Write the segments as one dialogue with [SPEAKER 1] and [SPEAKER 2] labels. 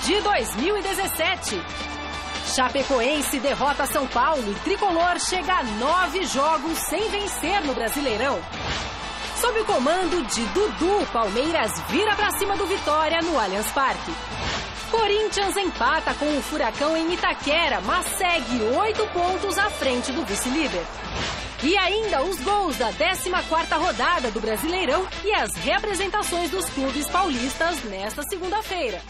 [SPEAKER 1] 17 de julho de 2017. Chapecoense derrota São Paulo e Tricolor chega a nove jogos sem vencer no Brasileirão. Sob o comando de Dudu, Palmeiras vira para cima do Vitória no Allianz Parque. Corinthians empata com o Furacão em Itaquera, mas segue oito pontos à frente do vice-líder. E ainda os gols da 14ª rodada do Brasileirão e as representações dos clubes paulistas nesta segunda-feira.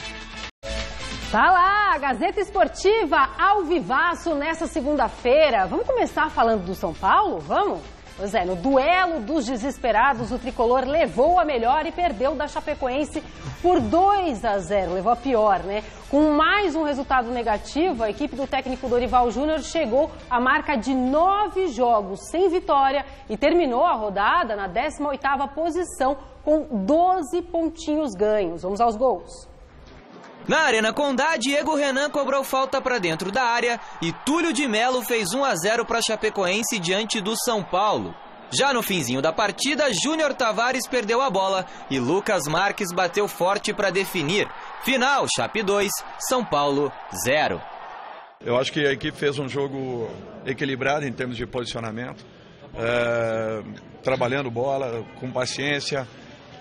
[SPEAKER 1] Tá lá, Gazeta Esportiva ao vivaço nessa segunda-feira. Vamos começar falando do São Paulo? Vamos? Pois é, no duelo dos desesperados, o tricolor levou a melhor e perdeu da Chapecoense por 2 a 0. Levou a pior, né? Com mais um resultado negativo, a equipe do técnico Dorival Júnior chegou à marca de nove jogos sem vitória e terminou a rodada na 18ª posição com 12 pontinhos ganhos. Vamos aos gols.
[SPEAKER 2] Na Arena Condá, Diego Renan cobrou falta para dentro da área e Túlio de Melo fez 1 a 0 para Chapecoense diante do São Paulo. Já no finzinho da partida, Júnior Tavares perdeu a bola e Lucas Marques bateu forte para definir. Final, Chape 2, São Paulo 0.
[SPEAKER 3] Eu acho que a equipe fez um jogo equilibrado em termos de posicionamento, é, trabalhando bola com paciência,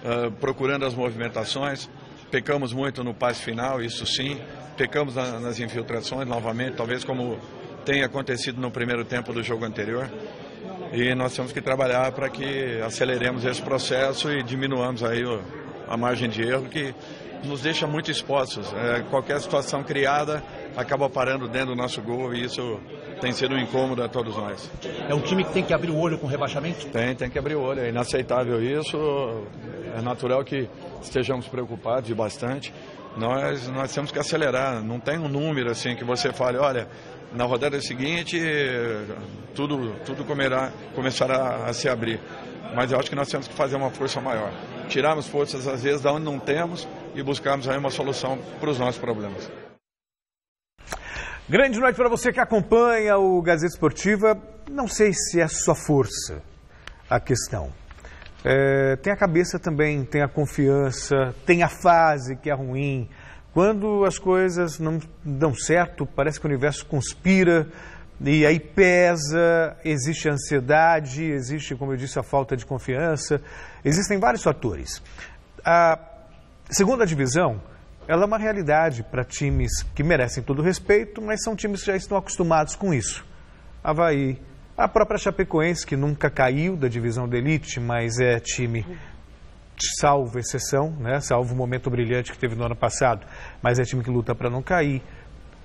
[SPEAKER 3] é, procurando as movimentações. Pecamos muito no passe final, isso sim. Pecamos na, nas infiltrações novamente, talvez como tem acontecido no primeiro tempo do jogo anterior. E nós temos que trabalhar para que aceleremos esse processo e diminuamos aí o, a margem de erro que nos deixa muito expostos. É, qualquer situação criada acaba parando dentro do nosso gol e isso tem sido um incômodo a todos nós.
[SPEAKER 4] É um time que tem que abrir o olho com o rebaixamento?
[SPEAKER 3] Tem, tem que abrir o olho. É inaceitável isso. É natural que estejamos preocupados e bastante. Nós, nós temos que acelerar. Não tem um número assim que você fale, olha, na rodada seguinte tudo, tudo comerá, começará a se abrir. Mas eu acho que nós temos que fazer uma força maior. Tirarmos forças, às vezes, da onde não temos e buscarmos aí uma solução para os nossos problemas.
[SPEAKER 5] Grande noite para você que acompanha o Gazeta Esportiva. Não sei se é só força a questão. É, tem a cabeça também, tem a confiança, tem a fase que é ruim. Quando as coisas não dão certo, parece que o universo conspira e aí pesa, existe ansiedade, existe, como eu disse, a falta de confiança. Existem vários fatores. A segunda divisão, ela é uma realidade para times que merecem todo o respeito, mas são times que já estão acostumados com isso. Havaí, a própria Chapecoense, que nunca caiu da divisão de elite, mas é time salvo exceção, né? salvo o momento brilhante que teve no ano passado, mas é time que luta para não cair.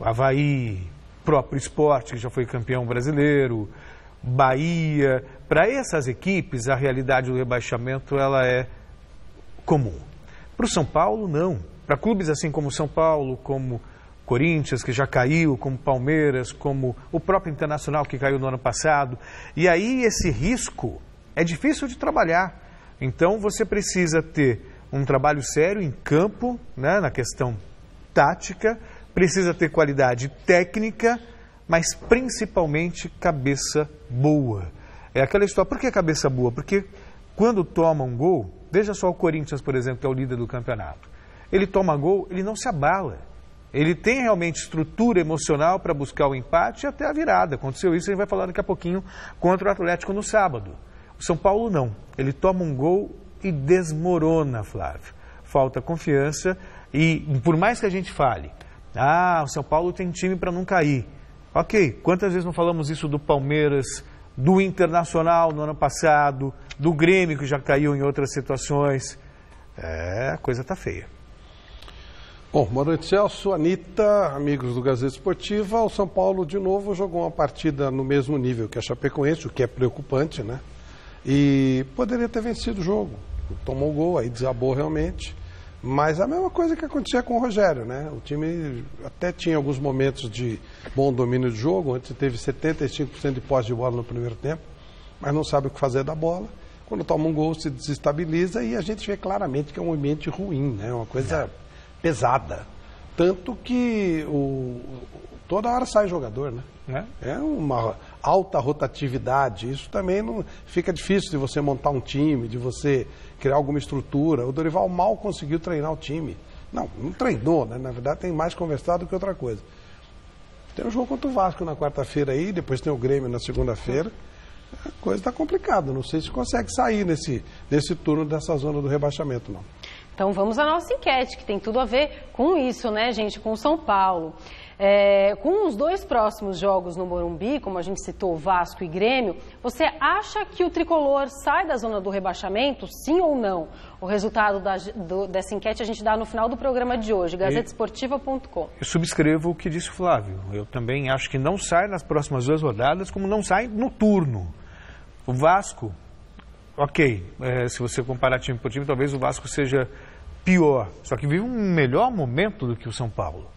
[SPEAKER 5] Havaí, próprio esporte, que já foi campeão brasileiro, Bahia. Para essas equipes, a realidade do rebaixamento ela é comum. Para o São Paulo, não. Para clubes assim como São Paulo, como Corinthians, que já caiu, como Palmeiras, como o próprio Internacional, que caiu no ano passado. E aí esse risco é difícil de trabalhar. Então você precisa ter um trabalho sério em campo, né, na questão tática, precisa ter qualidade técnica, mas principalmente cabeça boa. É aquela história, por que cabeça boa? Porque quando toma um gol, veja só o Corinthians, por exemplo, que é o líder do campeonato. Ele toma gol, ele não se abala. Ele tem realmente estrutura emocional para buscar o empate e até a virada. Aconteceu isso, gente vai falar daqui a pouquinho contra o Atlético no sábado. O São Paulo não. Ele toma um gol e desmorona, Flávio. Falta confiança e, por mais que a gente fale, ah, o São Paulo tem time para não cair. Ok, quantas vezes não falamos isso do Palmeiras, do Internacional no ano passado, do Grêmio que já caiu em outras situações? É, a coisa está feia.
[SPEAKER 6] Bom, boa noite, Celso, Anitta, amigos do Gazeta Esportiva. O São Paulo, de novo, jogou uma partida no mesmo nível que a Chapecoense, o que é preocupante, né? E poderia ter vencido o jogo. Tomou gol, aí desabou realmente. Mas a mesma coisa que acontecia com o Rogério, né? O time até tinha alguns momentos de bom domínio de jogo, antes teve 75% de posse de bola no primeiro tempo, mas não sabe o que fazer da bola. Quando toma um gol, se desestabiliza e a gente vê claramente que é um ambiente ruim, né? Uma coisa pesada. Tanto que o, toda hora sai jogador, né? É? é uma alta rotatividade. Isso também não fica difícil de você montar um time, de você criar alguma estrutura. O Dorival mal conseguiu treinar o time. Não, não treinou, né? Na verdade tem mais conversado do que outra coisa. Tem o um jogo contra o Vasco na quarta-feira aí, depois tem o Grêmio na segunda-feira. A coisa está complicada, não sei se consegue sair nesse, nesse turno dessa zona do rebaixamento, não.
[SPEAKER 1] Então vamos à nossa enquete, que tem tudo a ver com isso, né, gente, com São Paulo. É, com os dois próximos jogos no Morumbi, como a gente citou, Vasco e Grêmio, você acha que o tricolor sai da zona do rebaixamento, sim ou não? O resultado da, do, dessa enquete a gente dá no final do programa de hoje, gazetesportiva.com.
[SPEAKER 5] Eu subscrevo o que disse o Flávio. Eu também acho que não sai nas próximas duas rodadas, como não sai no turno. O Vasco, ok, é, se você comparar time por time, talvez o Vasco seja pior, só que vive um melhor momento do que o São Paulo.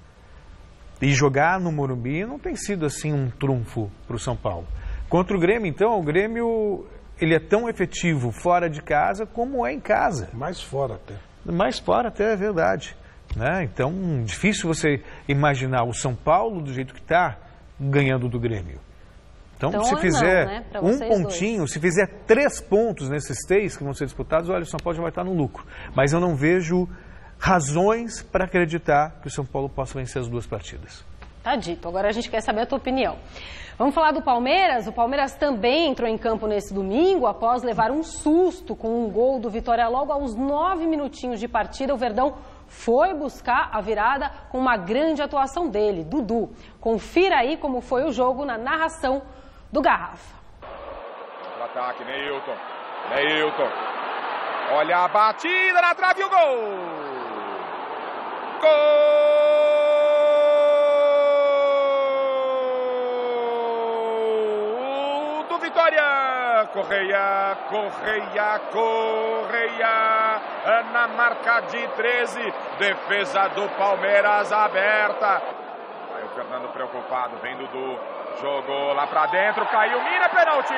[SPEAKER 5] E jogar no Morumbi não tem sido assim um trunfo para o São Paulo. Contra o Grêmio, então, o Grêmio ele é tão efetivo fora de casa como é em casa.
[SPEAKER 6] Mais fora até.
[SPEAKER 5] Mais fora até, é verdade. Né? Então, difícil você imaginar o São Paulo do jeito que está ganhando do Grêmio. Então, então se fizer não, né? um pontinho, dois. se fizer três pontos nesses três que vão ser disputados, olha, o São Paulo já vai estar no lucro. Mas eu não vejo razões para acreditar que o São Paulo possa vencer as duas partidas.
[SPEAKER 1] Tá dito. Agora a gente quer saber a tua opinião. Vamos falar do Palmeiras? O Palmeiras também entrou em campo nesse domingo após levar um susto com um gol do Vitória logo aos nove minutinhos de partida. O Verdão foi buscar a virada com uma grande atuação dele, Dudu. Confira aí como foi o jogo na narração do Garrafa.
[SPEAKER 7] O ataque, Neilton. Neilton. Olha a batida na trave e o gol! Gol do Vitória! Correia, Correia, Correia na marca de 13. Defesa do Palmeiras aberta. Aí o Fernando preocupado, vem Dudu. Jogou lá pra dentro, caiu, Mina, pênalti!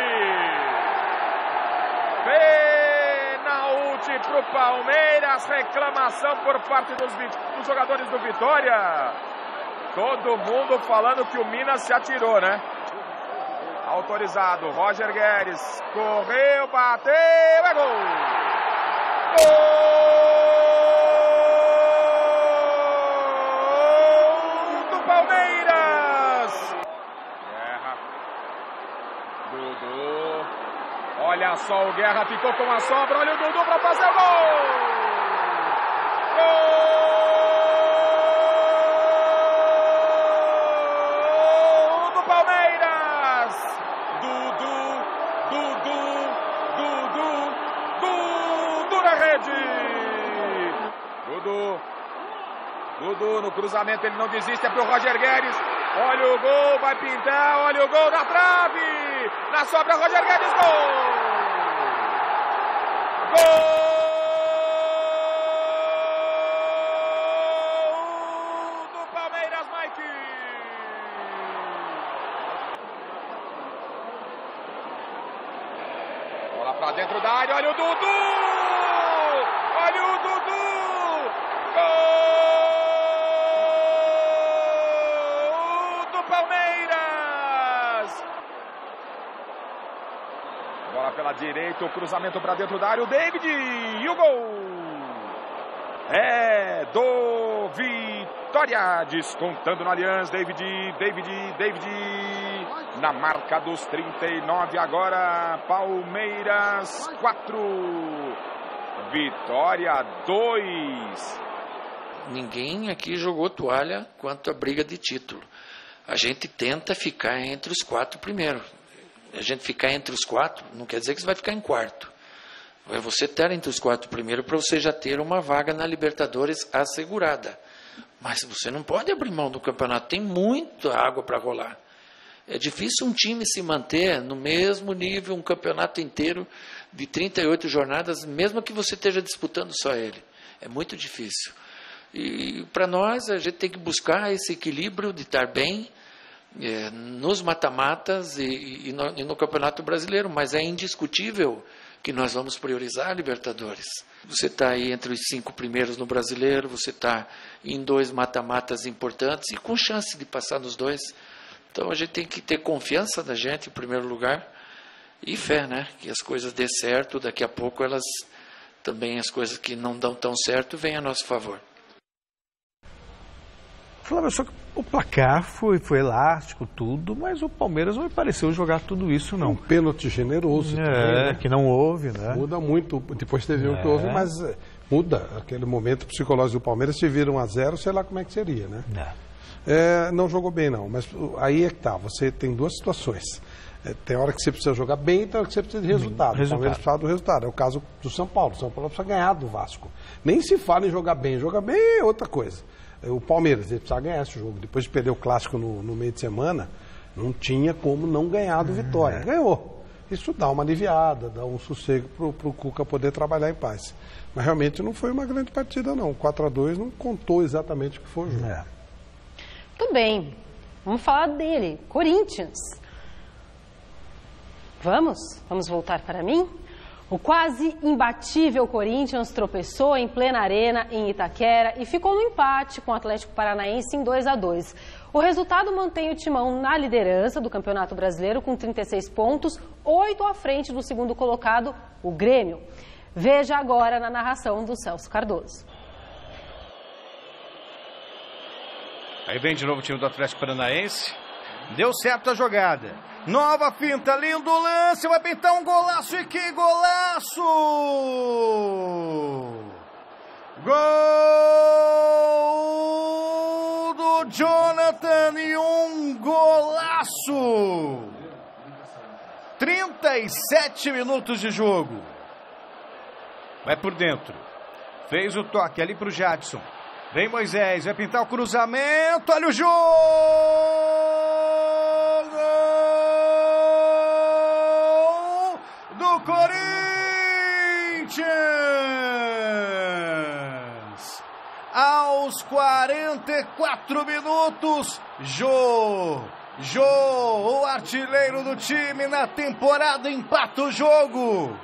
[SPEAKER 7] Pênalti pro Palmeiras, reclamação por parte dos, dos jogadores do Vitória. Todo mundo falando que o Minas se atirou, né? Autorizado, Roger Guedes, correu, bateu, é gol! Gol! Olha só, o Guerra ficou com a sobra. Olha o Dudu para fazer o gol! Gol do Palmeiras! Dudu, Dudu, Dudu, Dudu na rede! Dudu, Dudu no cruzamento, ele não desiste, é pro Roger Guedes. Olha o gol, vai pintar, olha o gol na trave! Na sobra, Roger Guedes, gol! Gol do Palmeiras, Mike. Bola pra dentro da área, olha o Dudu! Olha o Dudu! Gol do Palmeiras! Bola direita, o cruzamento para dentro da área, o David e o gol. É do Vitória, descontando no Allianz, David, David, David, na marca dos 39 agora, Palmeiras 4, Vitória 2.
[SPEAKER 8] Ninguém aqui jogou toalha quanto à briga de título. A gente tenta ficar entre os quatro primeiros a gente ficar entre os quatro, não quer dizer que você vai ficar em quarto. É você estar entre os quatro primeiro para você já ter uma vaga na Libertadores assegurada. Mas você não pode abrir mão do campeonato, tem muita água para rolar. É difícil um time se manter no mesmo nível, um campeonato inteiro de 38 jornadas, mesmo que você esteja disputando só ele. É muito difícil. E para nós, a gente tem que buscar esse equilíbrio de estar bem, é, nos mata-matas e, e, no, e, no, Campeonato Brasileiro, mas é indiscutível que nós vamos priorizar a Libertadores. Você está aí entre os cinco primeiros no Brasileiro, você está em dois mata-matas importantes e com chance de passar nos dois. Então a gente tem que ter confiança na gente, em primeiro lugar, e fé, né? Que as coisas dê certo, daqui a pouco elas também, as coisas que não dão tão certo, vêm a nosso favor.
[SPEAKER 5] Flávio, só que o placar foi, foi elástico, tudo, mas o Palmeiras não me pareceu jogar tudo isso, não. Um
[SPEAKER 6] pênalti generoso.
[SPEAKER 5] É, também, né? que não houve, né?
[SPEAKER 6] Muda muito, depois teve um que houve, é. mas eh, muda aquele momento psicológico do Palmeiras, se viram a zero, sei lá como é que seria, né? É. É, não jogou bem, não, mas aí é que tá, você tem duas situações. É, tem hora que você precisa jogar bem e tem hora que você precisa de resultado. resultado. O Palmeiras precisa do resultado. É o caso do São Paulo. O São Paulo precisa ganhar do Vasco. Nem se fala em jogar bem. Jogar bem é outra coisa. O Palmeiras, ele precisa ganhar esse jogo. Depois de perder o clássico no, no meio de semana, não tinha como não ganhar do Vitória. É. Ganhou. Isso dá uma aliviada, dá um sossego para o Cuca poder trabalhar em paz. Mas realmente não foi uma grande partida, não. 4 a 2 não contou exatamente o que foi o jogo. É.
[SPEAKER 1] Tudo bem. Vamos falar dele. Corinthians. Vamos? Vamos voltar para mim? O quase imbatível Corinthians tropeçou em plena arena em Itaquera e ficou no empate com o Atlético Paranaense em 2 a 2. O resultado mantém o Timão na liderança do Campeonato Brasileiro com 36 pontos, 8 à frente do segundo colocado, o Grêmio. Veja agora na narração do Celso Cardoso.
[SPEAKER 4] Aí vem de novo o time do Atlético Paranaense. Deu certo a jogada. Nova finta, lindo lance, vai pintar um golaço e que golaço! Gol do Jonathan e um golaço! 37 minutos de jogo. Vai por dentro. Fez o toque ali para o Jadson. Vem Moisés, vai pintar o cruzamento. Olha o jogo! Corinthians! Aos 44 minutos, Jô, Jô, o artilheiro do time na temporada, empata o jogo.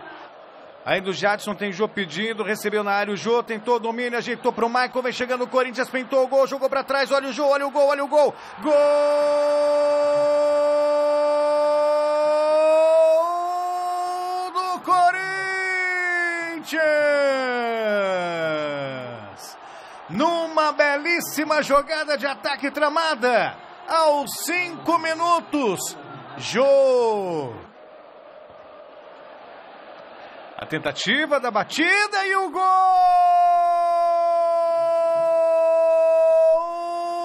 [SPEAKER 4] Ainda o Jadson tem Jô pedindo, recebeu na área o Jô, tentou domínio, ajeitou pro Michael, vem chegando o Corinthians, pintou o gol, jogou para trás, olha o Jô, olha o gol, olha o gol. Gol! Corinthians. Numa belíssima jogada de ataque tramada, aos cinco minutos, Jô. A tentativa da batida e o gol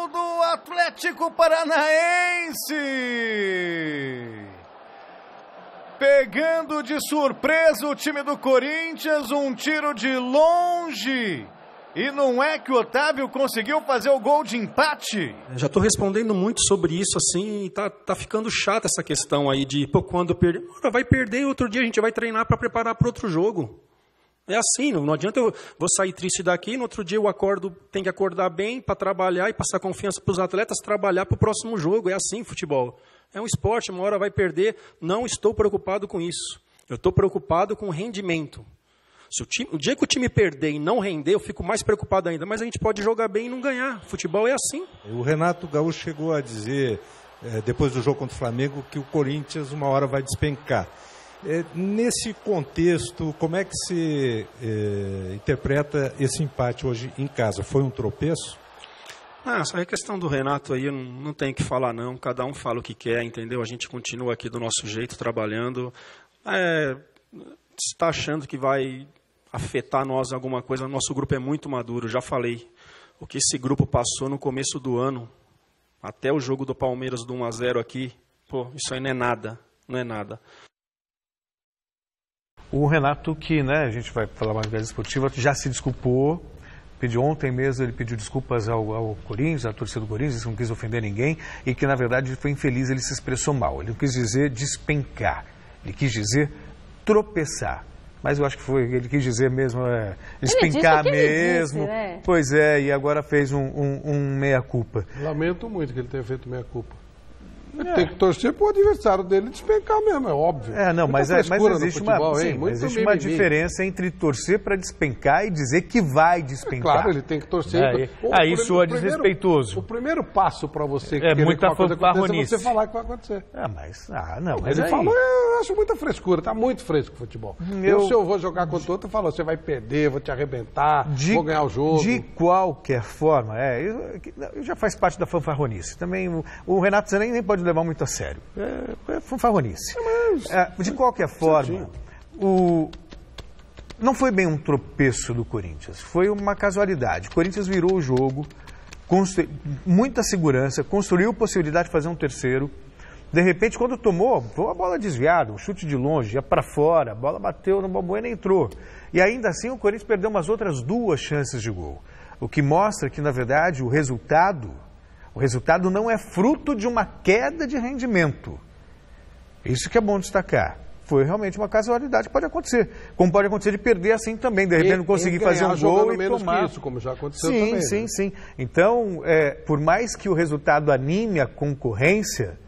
[SPEAKER 4] do Atlético Paranaense. Pegando de surpresa o time do Corinthians, um tiro de longe. E não é que o Otávio conseguiu fazer o gol de empate?
[SPEAKER 9] Já estou respondendo muito sobre isso, assim, tá, tá ficando chata essa questão aí de, pô, quando perder. Vai perder, outro dia a gente vai treinar para preparar para outro jogo. É assim, não, não adianta eu vou sair triste daqui, no outro dia eu acordo, tem que acordar bem para trabalhar e passar confiança para os atletas, trabalhar para o próximo jogo. É assim futebol. É um esporte, uma hora vai perder. Não estou preocupado com isso. Eu estou preocupado com o rendimento. Se o, time, o dia que o time perder e não render, eu fico mais preocupado ainda. Mas a gente pode jogar bem e não ganhar. Futebol é assim.
[SPEAKER 10] O Renato Gaúcho chegou a dizer, é, depois do jogo contra o Flamengo, que o Corinthians uma hora vai despencar. É, nesse contexto, como é que se é, interpreta esse empate hoje em casa? Foi um tropeço?
[SPEAKER 9] Ah, essa é questão do Renato aí, não, não tem que falar não, cada um fala o que quer, entendeu? A gente continua aqui do nosso jeito, trabalhando. É, está achando que vai afetar nós alguma coisa, nosso grupo é muito maduro, já falei. O que esse grupo passou no começo do ano, até o jogo do Palmeiras do 1 a 0 aqui, pô, isso aí não é nada, não é nada.
[SPEAKER 5] O Renato, que né, a gente vai falar mais da esportiva, já se desculpou pediu ontem mesmo, ele pediu desculpas ao, ao Corinthians, à torcida do Corinthians, não quis ofender ninguém e que na verdade foi infeliz, ele se expressou mal. Ele não quis dizer despencar, ele quis dizer tropeçar. Mas eu acho que foi, ele quis dizer mesmo, é, despencar mesmo. Disse, né? Pois é, e agora fez um, um, um meia-culpa.
[SPEAKER 6] Lamento muito que ele tenha feito meia-culpa. Tem que torcer pro adversário dele despencar mesmo, é óbvio.
[SPEAKER 5] É, não,
[SPEAKER 6] Muita
[SPEAKER 5] mas, é, mas existe,
[SPEAKER 6] futebol,
[SPEAKER 5] uma, sim, mas existe uma diferença entre torcer para despencar e dizer que vai despencar.
[SPEAKER 6] Claro, ele tem que torcer.
[SPEAKER 5] É,
[SPEAKER 6] O-
[SPEAKER 5] aí
[SPEAKER 6] o-
[SPEAKER 5] soa
[SPEAKER 6] o
[SPEAKER 5] desrespeitoso.
[SPEAKER 6] O primeiro passo para você
[SPEAKER 5] É
[SPEAKER 6] querer
[SPEAKER 5] muita
[SPEAKER 6] que coisa aconteça é você falar que vai acontecer.
[SPEAKER 5] Ah, mas, ah, não, mas
[SPEAKER 6] ele
[SPEAKER 5] aí...
[SPEAKER 6] falou, eu acho muita frescura, tá muito fresco o futebol. Eu,
[SPEAKER 5] Eu-
[SPEAKER 6] se eu vou jogar contra o outro, eu falo, você vai perder, vou te arrebentar, vou ganhar o jogo.
[SPEAKER 5] De qualquer forma, é, eu, eu já faz parte da fanfarronice. Também o, o Renato você nem, nem pode levar muito a sério. É, é fanfarronice. É, de qualquer forma, o, não foi bem um tropeço do Corinthians, foi uma casualidade. O Corinthians virou o jogo, constru- muita segurança, construiu possibilidade de fazer um terceiro. De repente, quando tomou, foi uma bola desviada, um chute de longe, ia para fora, a bola bateu no Balbuena e entrou. E ainda assim o Corinthians perdeu umas outras duas chances de gol. O que mostra que, na verdade, o resultado, o resultado não é fruto de uma queda de rendimento. Isso que é bom destacar. Foi realmente uma casualidade, pode acontecer. Como pode acontecer de perder assim também, de repente não conseguir fazer um gol e
[SPEAKER 6] menos
[SPEAKER 5] tomar.
[SPEAKER 6] que isso, como já aconteceu
[SPEAKER 5] sim,
[SPEAKER 6] também,
[SPEAKER 5] Sim,
[SPEAKER 6] né?
[SPEAKER 5] sim, Então, é, por mais que o resultado anime a concorrência,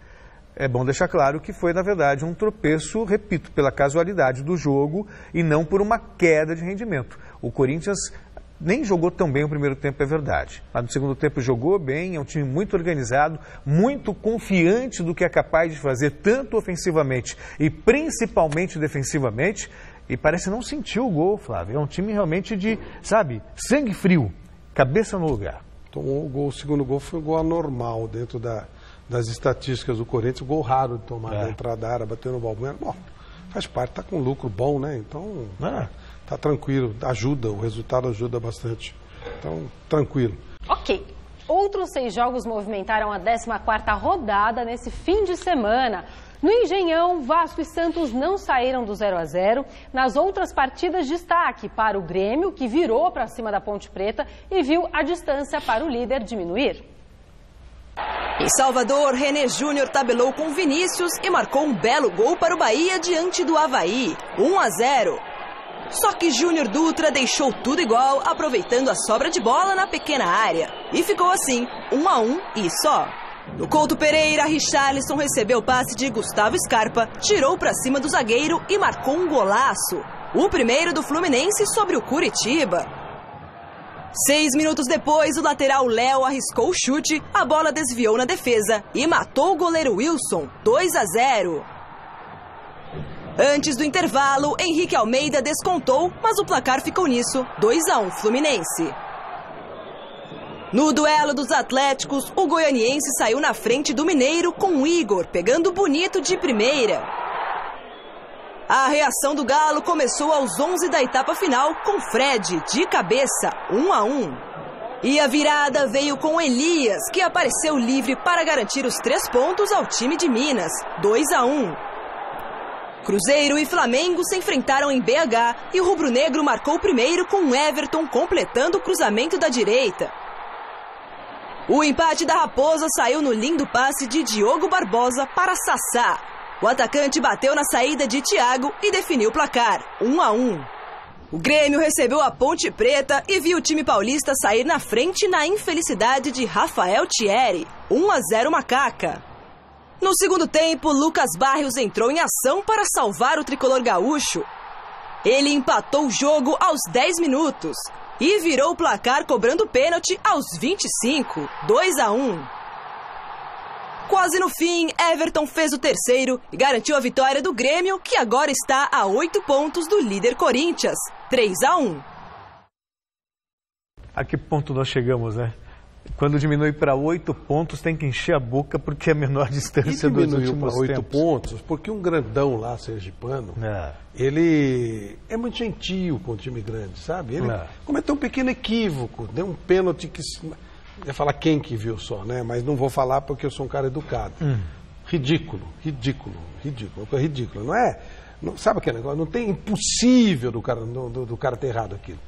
[SPEAKER 5] é bom deixar claro que foi, na verdade, um tropeço, repito, pela casualidade do jogo e não por uma queda de rendimento. O Corinthians nem jogou tão bem o primeiro tempo, é verdade. Mas no segundo tempo jogou bem, é um time muito organizado, muito confiante do que é capaz de fazer, tanto ofensivamente e principalmente defensivamente. E parece não sentir o gol, Flávio. É um time realmente de, sabe, sangue frio, cabeça no lugar.
[SPEAKER 6] Tomou o gol, o segundo gol foi um gol anormal dentro da- das estatísticas do Corinthians, gol raro de tomar
[SPEAKER 5] É.
[SPEAKER 6] da entrada da área, bateu no Balbuena. Bom, faz parte, tá com lucro bom, né? Então, tá, tá tranquilo, ajuda, o resultado ajuda bastante. Então, tranquilo.
[SPEAKER 1] Ok. Outros seis jogos movimentaram a 14ª rodada nesse fim de semana. No Engenhão, Vasco e Santos não saíram do 0 a 0. Nas outras partidas, destaque para o Grêmio, que virou para cima da Ponte Preta e viu a distância para o líder diminuir.
[SPEAKER 11] Em Salvador, René Júnior tabelou com Vinícius e marcou um belo gol para o Bahia diante do Havaí, 1 a 0. Só que Júnior Dutra deixou tudo igual, aproveitando a sobra de bola na pequena área. E ficou assim, 1 a 1 e só. No Couto Pereira, Richarlison recebeu o passe de Gustavo Scarpa, tirou para cima do zagueiro e marcou um golaço. O primeiro do Fluminense sobre o Curitiba. Seis minutos depois, o lateral Léo arriscou o chute, a bola desviou na defesa e matou o goleiro Wilson, 2 a 0. Antes do intervalo, Henrique Almeida descontou, mas o placar ficou nisso, 2 a 1 Fluminense. No duelo dos Atléticos, o goianiense saiu na frente do Mineiro com o Igor, pegando bonito de primeira. A reação do Galo começou aos 11 da etapa final com Fred, de cabeça, 1 a 1. E a virada veio com Elias, que apareceu livre para garantir os três pontos ao time de Minas, 2 a 1. Cruzeiro e Flamengo se enfrentaram em BH e o rubro-negro marcou primeiro com Everton completando o cruzamento da direita. O empate da Raposa saiu no lindo passe de Diogo Barbosa para Sassá. O atacante bateu na saída de Thiago e definiu o placar, 1 a 1. O Grêmio recebeu a Ponte Preta e viu o time paulista sair na frente na infelicidade de Rafael Thierry, 1 a 0 Macaca. No segundo tempo, Lucas Barrios entrou em ação para salvar o tricolor gaúcho. Ele empatou o jogo aos 10 minutos e virou o placar cobrando pênalti aos 25, 2 a 1. Quase no fim, Everton fez o terceiro e garantiu a vitória do Grêmio, que agora está a 8 pontos do líder Corinthians, 3 a 1.
[SPEAKER 5] A que ponto nós chegamos, né? Quando diminui para oito pontos, tem que encher a boca porque é a menor distância
[SPEAKER 6] diminuiu
[SPEAKER 5] últimos
[SPEAKER 6] para oito pontos, porque um grandão lá, sergipano,
[SPEAKER 5] É.
[SPEAKER 6] ele é muito gentil com o time grande, sabe? Ele
[SPEAKER 5] É.
[SPEAKER 6] cometeu um pequeno equívoco, deu um pênalti que... Eu ia falar quem que viu só, né? Mas não vou falar porque eu sou um cara educado.
[SPEAKER 5] Hum.
[SPEAKER 6] Ridículo, ridículo, ridículo, uma ridícula. Não é... Não, sabe aquele negócio? Não tem impossível do cara, do, do- do cara ter errado aquilo.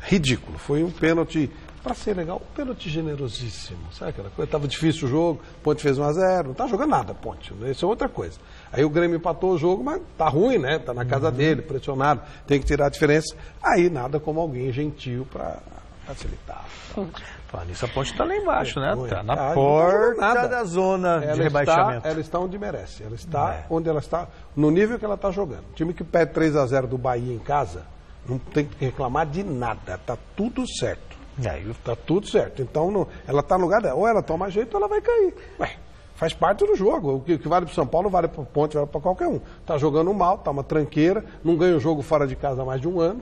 [SPEAKER 6] Ridículo. Foi um pênalti, para ser legal, um pênalti generosíssimo. Sabe aquela coisa? Tava difícil o jogo, Ponte fez 1 a 0 não tá jogando nada, Ponte. Isso é outra coisa. Aí o Grêmio empatou o jogo, mas tá ruim, né? Tá na casa dele, pressionado, tem que tirar a diferença. Aí nada como alguém gentil para facilitar.
[SPEAKER 5] Falando nisso, a ponte está lá embaixo, né? Está na
[SPEAKER 6] tá
[SPEAKER 5] porta da zona
[SPEAKER 6] Ela
[SPEAKER 5] de rebaixamento.
[SPEAKER 6] Está, ela está onde merece. Ela está
[SPEAKER 5] É.
[SPEAKER 6] onde ela está, no nível que ela está jogando. O time que perde 3 a 0 do Bahia em casa, não tem que reclamar de nada. Está tudo certo. Está tudo certo. Então, não- ela está no lugar dela. Ou ela toma jeito ou ela vai cair. Ué, faz parte do jogo. O que, vale para São Paulo vale para o Ponte, vale para qualquer um. Está jogando mal, está uma tranqueira, não ganha o jogo fora de casa há mais de um ano.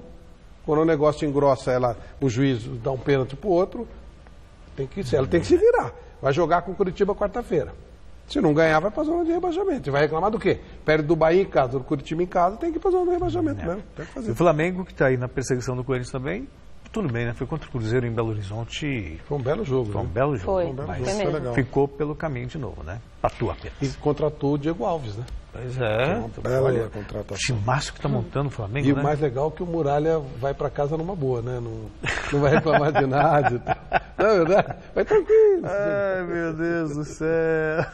[SPEAKER 6] Quando o negócio engrossa, ela, o juiz dá um pênalti para o outro. Tem que, ela tem que se virar. Vai jogar com o Curitiba quarta-feira. Se não ganhar, vai para a zona de rebaixamento. E vai reclamar do quê? Perde do Bahia em casa, do Curitiba em casa, tem que ir para a zona de rebaixamento mesmo. Tem que
[SPEAKER 5] E
[SPEAKER 6] fazer.
[SPEAKER 5] o Flamengo, que está aí na perseguição do Corinthians também, tudo bem, né? Foi contra o Cruzeiro em Belo Horizonte.
[SPEAKER 6] Foi um belo jogo.
[SPEAKER 5] Foi um
[SPEAKER 6] né?
[SPEAKER 5] belo jogo.
[SPEAKER 1] Foi,
[SPEAKER 6] Foi um belo
[SPEAKER 5] mas
[SPEAKER 6] jogo, foi legal.
[SPEAKER 5] ficou pelo caminho de novo, né? Apenas.
[SPEAKER 6] E contratou o Diego Alves, né?
[SPEAKER 5] Pois é.
[SPEAKER 6] Bela
[SPEAKER 5] Olha,
[SPEAKER 6] contratação.
[SPEAKER 5] timaço que está montando o Flamengo,
[SPEAKER 6] E
[SPEAKER 5] né?
[SPEAKER 6] o mais legal é que o Muralha vai para casa numa boa, né? Não, não vai reclamar de nada. e tal. Não é verdade? Vai tranquilo.
[SPEAKER 5] Ai, meu Deus do céu.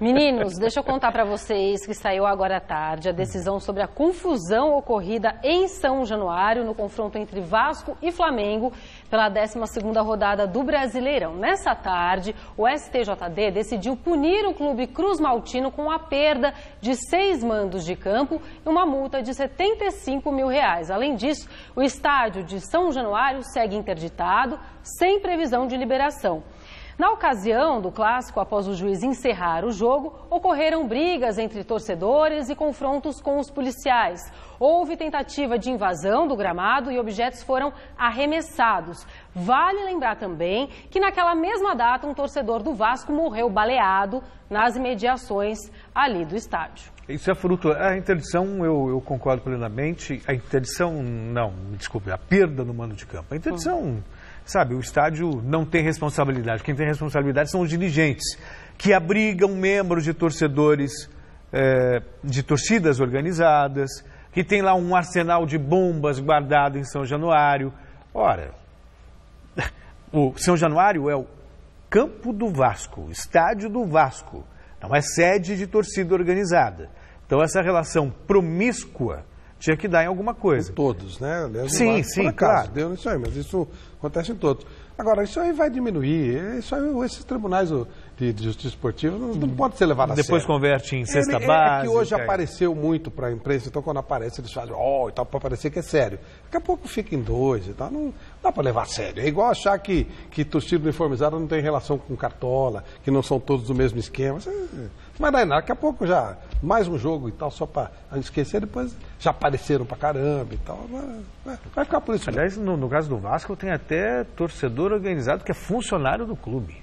[SPEAKER 1] Meninos, deixa eu contar para vocês que saiu agora à tarde a decisão sobre a confusão ocorrida em São Januário no confronto entre Vasco e Flamengo pela 12ª rodada do Brasileirão. Nessa tarde, o STJD decidiu punir o clube Cruz Maltino com a perda de seis mandos de campo e uma multa de 75 mil reais. Além disso, o estádio de São Januário segue interditado, sem previsão de liberação. Na ocasião do clássico, após o juiz encerrar o jogo, ocorreram brigas entre torcedores e confrontos com os policiais. Houve tentativa de invasão do gramado e objetos foram arremessados. Vale lembrar também que naquela mesma data um torcedor do Vasco morreu baleado nas imediações ali do estádio.
[SPEAKER 5] Isso é fruto. A interdição, eu, eu concordo plenamente. A interdição, não, me desculpe, a perda no mando de campo. A interdição, sabe, o estádio não tem responsabilidade. Quem tem responsabilidade são os dirigentes, que abrigam membros de torcedores, eh, de torcidas organizadas, que tem lá um arsenal de bombas guardado em São Januário. Ora, o São Januário é o campo do Vasco, o estádio do Vasco. Não é sede de torcida organizada. Então essa relação promíscua tinha que dar em alguma coisa.
[SPEAKER 6] Todos, né? Aliás,
[SPEAKER 5] Sim,
[SPEAKER 6] Vasco,
[SPEAKER 5] sim,
[SPEAKER 6] por acaso,
[SPEAKER 5] claro.
[SPEAKER 6] Deu nisso aí, mas isso acontece em todos. Agora, isso aí vai diminuir. Isso aí, esses tribunais de, de justiça esportiva não, não pode ser levado a
[SPEAKER 5] Depois
[SPEAKER 6] sério.
[SPEAKER 5] converte em cesta
[SPEAKER 6] Ele-
[SPEAKER 5] básica.
[SPEAKER 6] É que hoje apareceu muito para a imprensa, então quando aparece eles fazem, ó, e tal, para parecer que é sério. Daqui a pouco fica em dois e tal, não dá para levar a sério. É igual achar que, que torcida uniformizada não tem relação com cartola, que não são todos do mesmo esquema. Isso é- Mas daí daqui a pouco já, mais um jogo e tal, só para esquecer, depois já apareceram para caramba e tal. Vai, vai- vai ficar por isso.
[SPEAKER 5] Aliás, no, no caso do Vasco, tem até torcedor organizado que é funcionário do clube.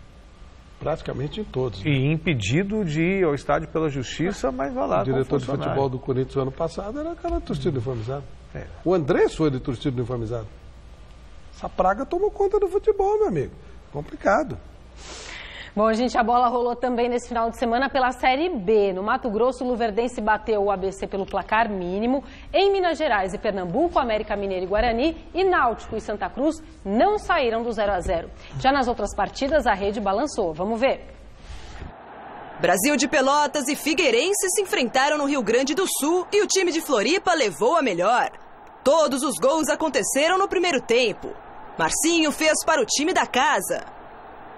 [SPEAKER 6] Praticamente em todos. né?
[SPEAKER 5] E impedido de ir ao estádio pela justiça, mas vai lá.
[SPEAKER 6] O diretor de futebol do Corinthians ano passado era aquela torcida uniformizada.
[SPEAKER 5] É.
[SPEAKER 6] O Andrés foi de torcida uniformizada. Essa praga tomou conta do futebol, meu amigo. Complicado.
[SPEAKER 1] Bom, gente, a bola rolou também nesse final de semana pela Série B. No Mato Grosso, o Luverdense bateu o ABC pelo placar mínimo. Em Minas Gerais e Pernambuco, América Mineiro e Guarani e Náutico e Santa Cruz não saíram do 0 a 0. Já nas outras partidas, a rede balançou. Vamos ver.
[SPEAKER 11] Brasil de Pelotas e Figueirense se enfrentaram no Rio Grande do Sul e o time de Floripa levou a melhor. Todos os gols aconteceram no primeiro tempo. Marcinho fez para o time da casa.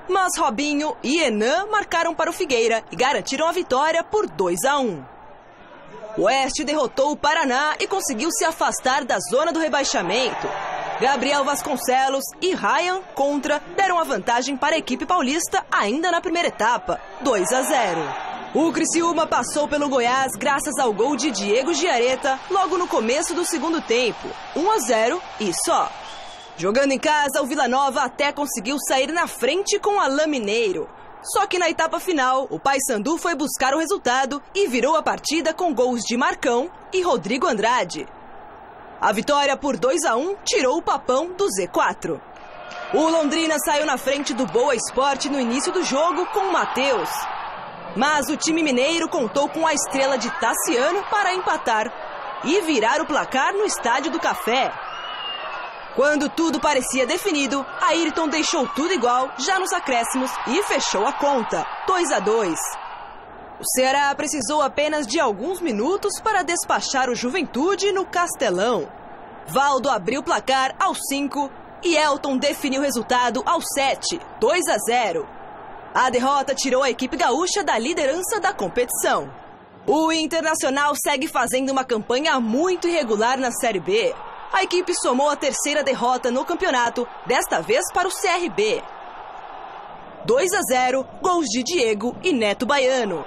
[SPEAKER 11] Mas Robinho e Enan marcaram para o Figueira e garantiram a vitória por 2 a 1. O Oeste derrotou o Paraná e conseguiu se afastar da zona do rebaixamento. Gabriel Vasconcelos e Ryan Contra deram a vantagem para a equipe paulista ainda na primeira etapa, 2 a 0. O Criciúma passou pelo Goiás graças ao gol de Diego Giareta logo no começo do segundo tempo, 1 a 0 e só. Jogando em casa, o Vila Nova até conseguiu sair na frente com o Alain Mineiro. Só que na etapa final, o Paysandu foi buscar o resultado e virou a partida com gols de Marcão e Rodrigo Andrade. A vitória por 2 a 1 tirou o papão do Z4. O Londrina saiu na frente do Boa Esporte no início do jogo com o Matheus. Mas o time mineiro contou com a estrela de Tassiano para empatar e virar o placar no Estádio do Café. Quando tudo parecia definido, Ayrton deixou tudo igual já nos acréscimos e fechou a conta, 2 a 2. O Ceará precisou apenas de alguns minutos para despachar o Juventude no Castelão. Valdo abriu o placar aos 5 e Elton definiu o resultado aos 7, 2 a 0. A derrota tirou a equipe gaúcha da liderança da competição. O Internacional segue fazendo uma campanha muito irregular na Série B. A equipe somou a terceira derrota no campeonato, desta vez para o CRB. 2 a 0, gols de Diego e Neto Baiano.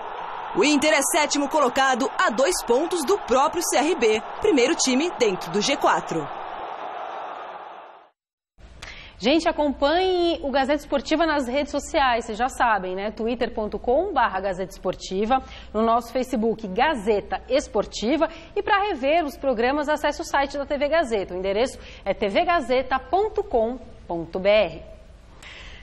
[SPEAKER 11] O Inter é sétimo colocado a dois pontos do próprio CRB, primeiro time dentro do G4.
[SPEAKER 1] Gente, acompanhe o Gazeta Esportiva nas redes sociais, vocês já sabem, né? twitter.com.br Gazeta Esportiva, no nosso Facebook Gazeta Esportiva e para rever os programas acesse o site da TV Gazeta. O endereço é tvgazeta.com.br.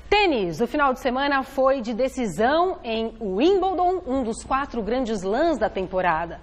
[SPEAKER 1] Tênis, o final de semana foi de decisão em Wimbledon, um dos quatro grandes lãs da temporada.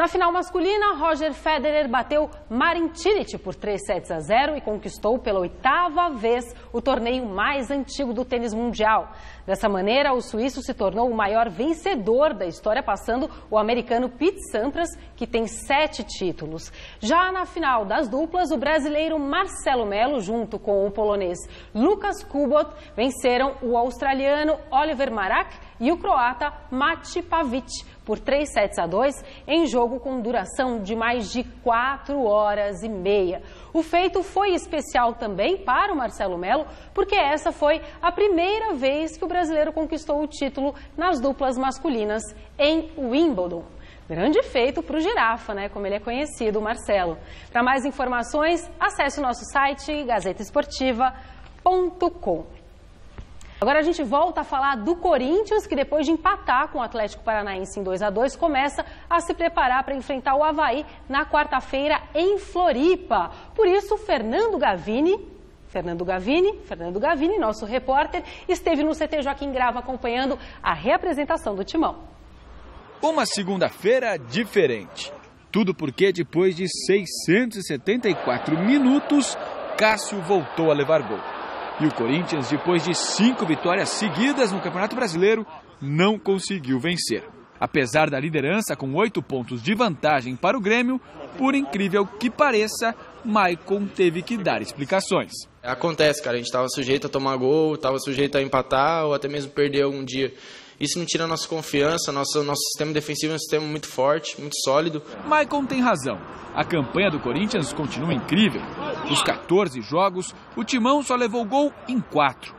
[SPEAKER 1] Na final masculina, Roger Federer bateu Marin Cilic por 3 sets a 0 e conquistou pela oitava vez o torneio mais antigo do tênis mundial. Dessa maneira, o suíço se tornou o maior vencedor da história, passando o americano Pete Sampras, que tem sete títulos. Já na final das duplas, o brasileiro Marcelo Melo, junto com o polonês Lucas Kubot, venceram o australiano Oliver Marak e o croata Mati Pavic por 3 sets a 2 em jogo com duração de mais de 4 horas e meia. O feito foi especial também para o Marcelo Melo, porque essa foi a primeira vez que o brasileiro conquistou o título nas duplas masculinas em Wimbledon. Grande feito para o Girafa, né? Como ele é conhecido, o Marcelo. Para mais informações, acesse o nosso site gazetaesportiva.com. Agora a gente volta a falar do Corinthians, que depois de empatar com o Atlético Paranaense em 2 a 2 começa a se preparar para enfrentar o Havaí na quarta-feira em Floripa. Por isso, Fernando Gavini, Fernando Gavini, Fernando Gavini, nosso repórter, esteve no CT Joaquim Grava acompanhando a reapresentação do Timão.
[SPEAKER 12] Uma segunda-feira diferente. Tudo porque depois de 674 minutos, Cássio voltou a levar gol. E o Corinthians, depois de cinco vitórias seguidas no Campeonato Brasileiro, não conseguiu vencer. Apesar da liderança com oito pontos de vantagem para o Grêmio, por incrível que pareça, Maicon teve que dar explicações.
[SPEAKER 13] Acontece, cara. A gente estava sujeito a tomar gol, estava sujeito a empatar ou até mesmo perder algum dia. Isso não tira a nossa confiança, nosso, nosso sistema defensivo é um sistema muito forte, muito sólido.
[SPEAKER 12] Maicon tem razão. A campanha do Corinthians continua incrível. Dos 14 jogos, o Timão só levou gol em 4.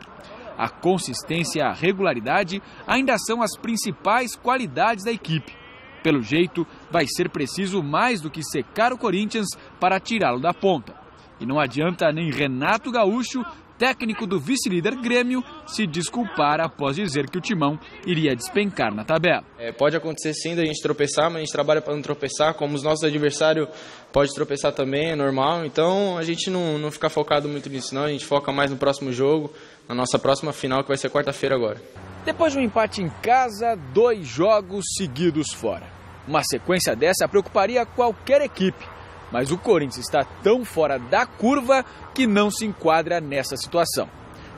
[SPEAKER 12] A consistência e a regularidade ainda são as principais qualidades da equipe. Pelo jeito, vai ser preciso mais do que secar o Corinthians para tirá-lo da ponta. E não adianta nem Renato Gaúcho técnico do vice-líder Grêmio se desculpar após dizer que o Timão iria despencar na tabela.
[SPEAKER 13] É, pode acontecer sim da gente tropeçar, mas a gente trabalha para não tropeçar. Como os nossos adversários pode tropeçar também, é normal. Então a gente não, não fica focado muito nisso, não. A gente foca mais no próximo jogo, na nossa próxima final, que vai ser quarta-feira agora.
[SPEAKER 12] Depois de um empate em casa, dois jogos seguidos fora. Uma sequência dessa preocuparia qualquer equipe mas o Corinthians está tão fora da curva que não se enquadra nessa situação.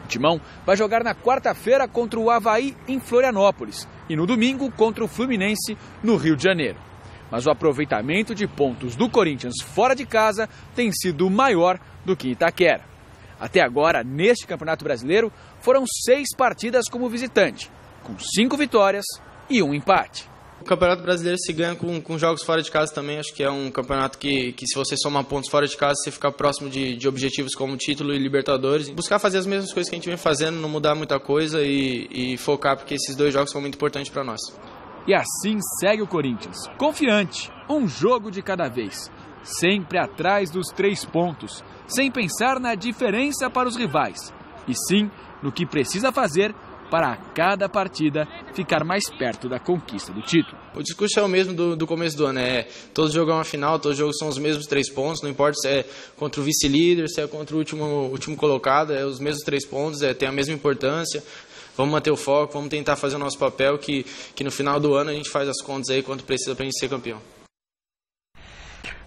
[SPEAKER 12] O Timão vai jogar na quarta-feira contra o Havaí em Florianópolis e no domingo contra o Fluminense no Rio de Janeiro. Mas o aproveitamento de pontos do Corinthians fora de casa tem sido maior do que em Itaquera. Até agora, neste Campeonato Brasileiro, foram seis partidas como visitante, com cinco vitórias e um empate.
[SPEAKER 13] O Campeonato Brasileiro se ganha com, com jogos fora de casa também. Acho que é um campeonato que, que se você somar pontos fora de casa, você fica próximo de, de objetivos como título e Libertadores. Buscar fazer as mesmas coisas que a gente vem fazendo, não mudar muita coisa e, e focar, porque esses dois jogos são muito importantes para nós.
[SPEAKER 12] E assim segue o Corinthians, confiante, um jogo de cada vez, sempre atrás dos três pontos, sem pensar na diferença para os rivais, e sim no que precisa fazer para a cada partida ficar mais perto da conquista do título.
[SPEAKER 13] O discurso é o mesmo do, do começo do ano, é todo jogo é uma final, todos os jogos são os mesmos três pontos, não importa se é contra o vice-líder, se é contra o último, último colocado, é os mesmos três pontos, é, tem a mesma importância. Vamos manter o foco, vamos tentar fazer o nosso papel, que, que no final do ano a gente faz as contas aí quanto precisa para a gente ser campeão.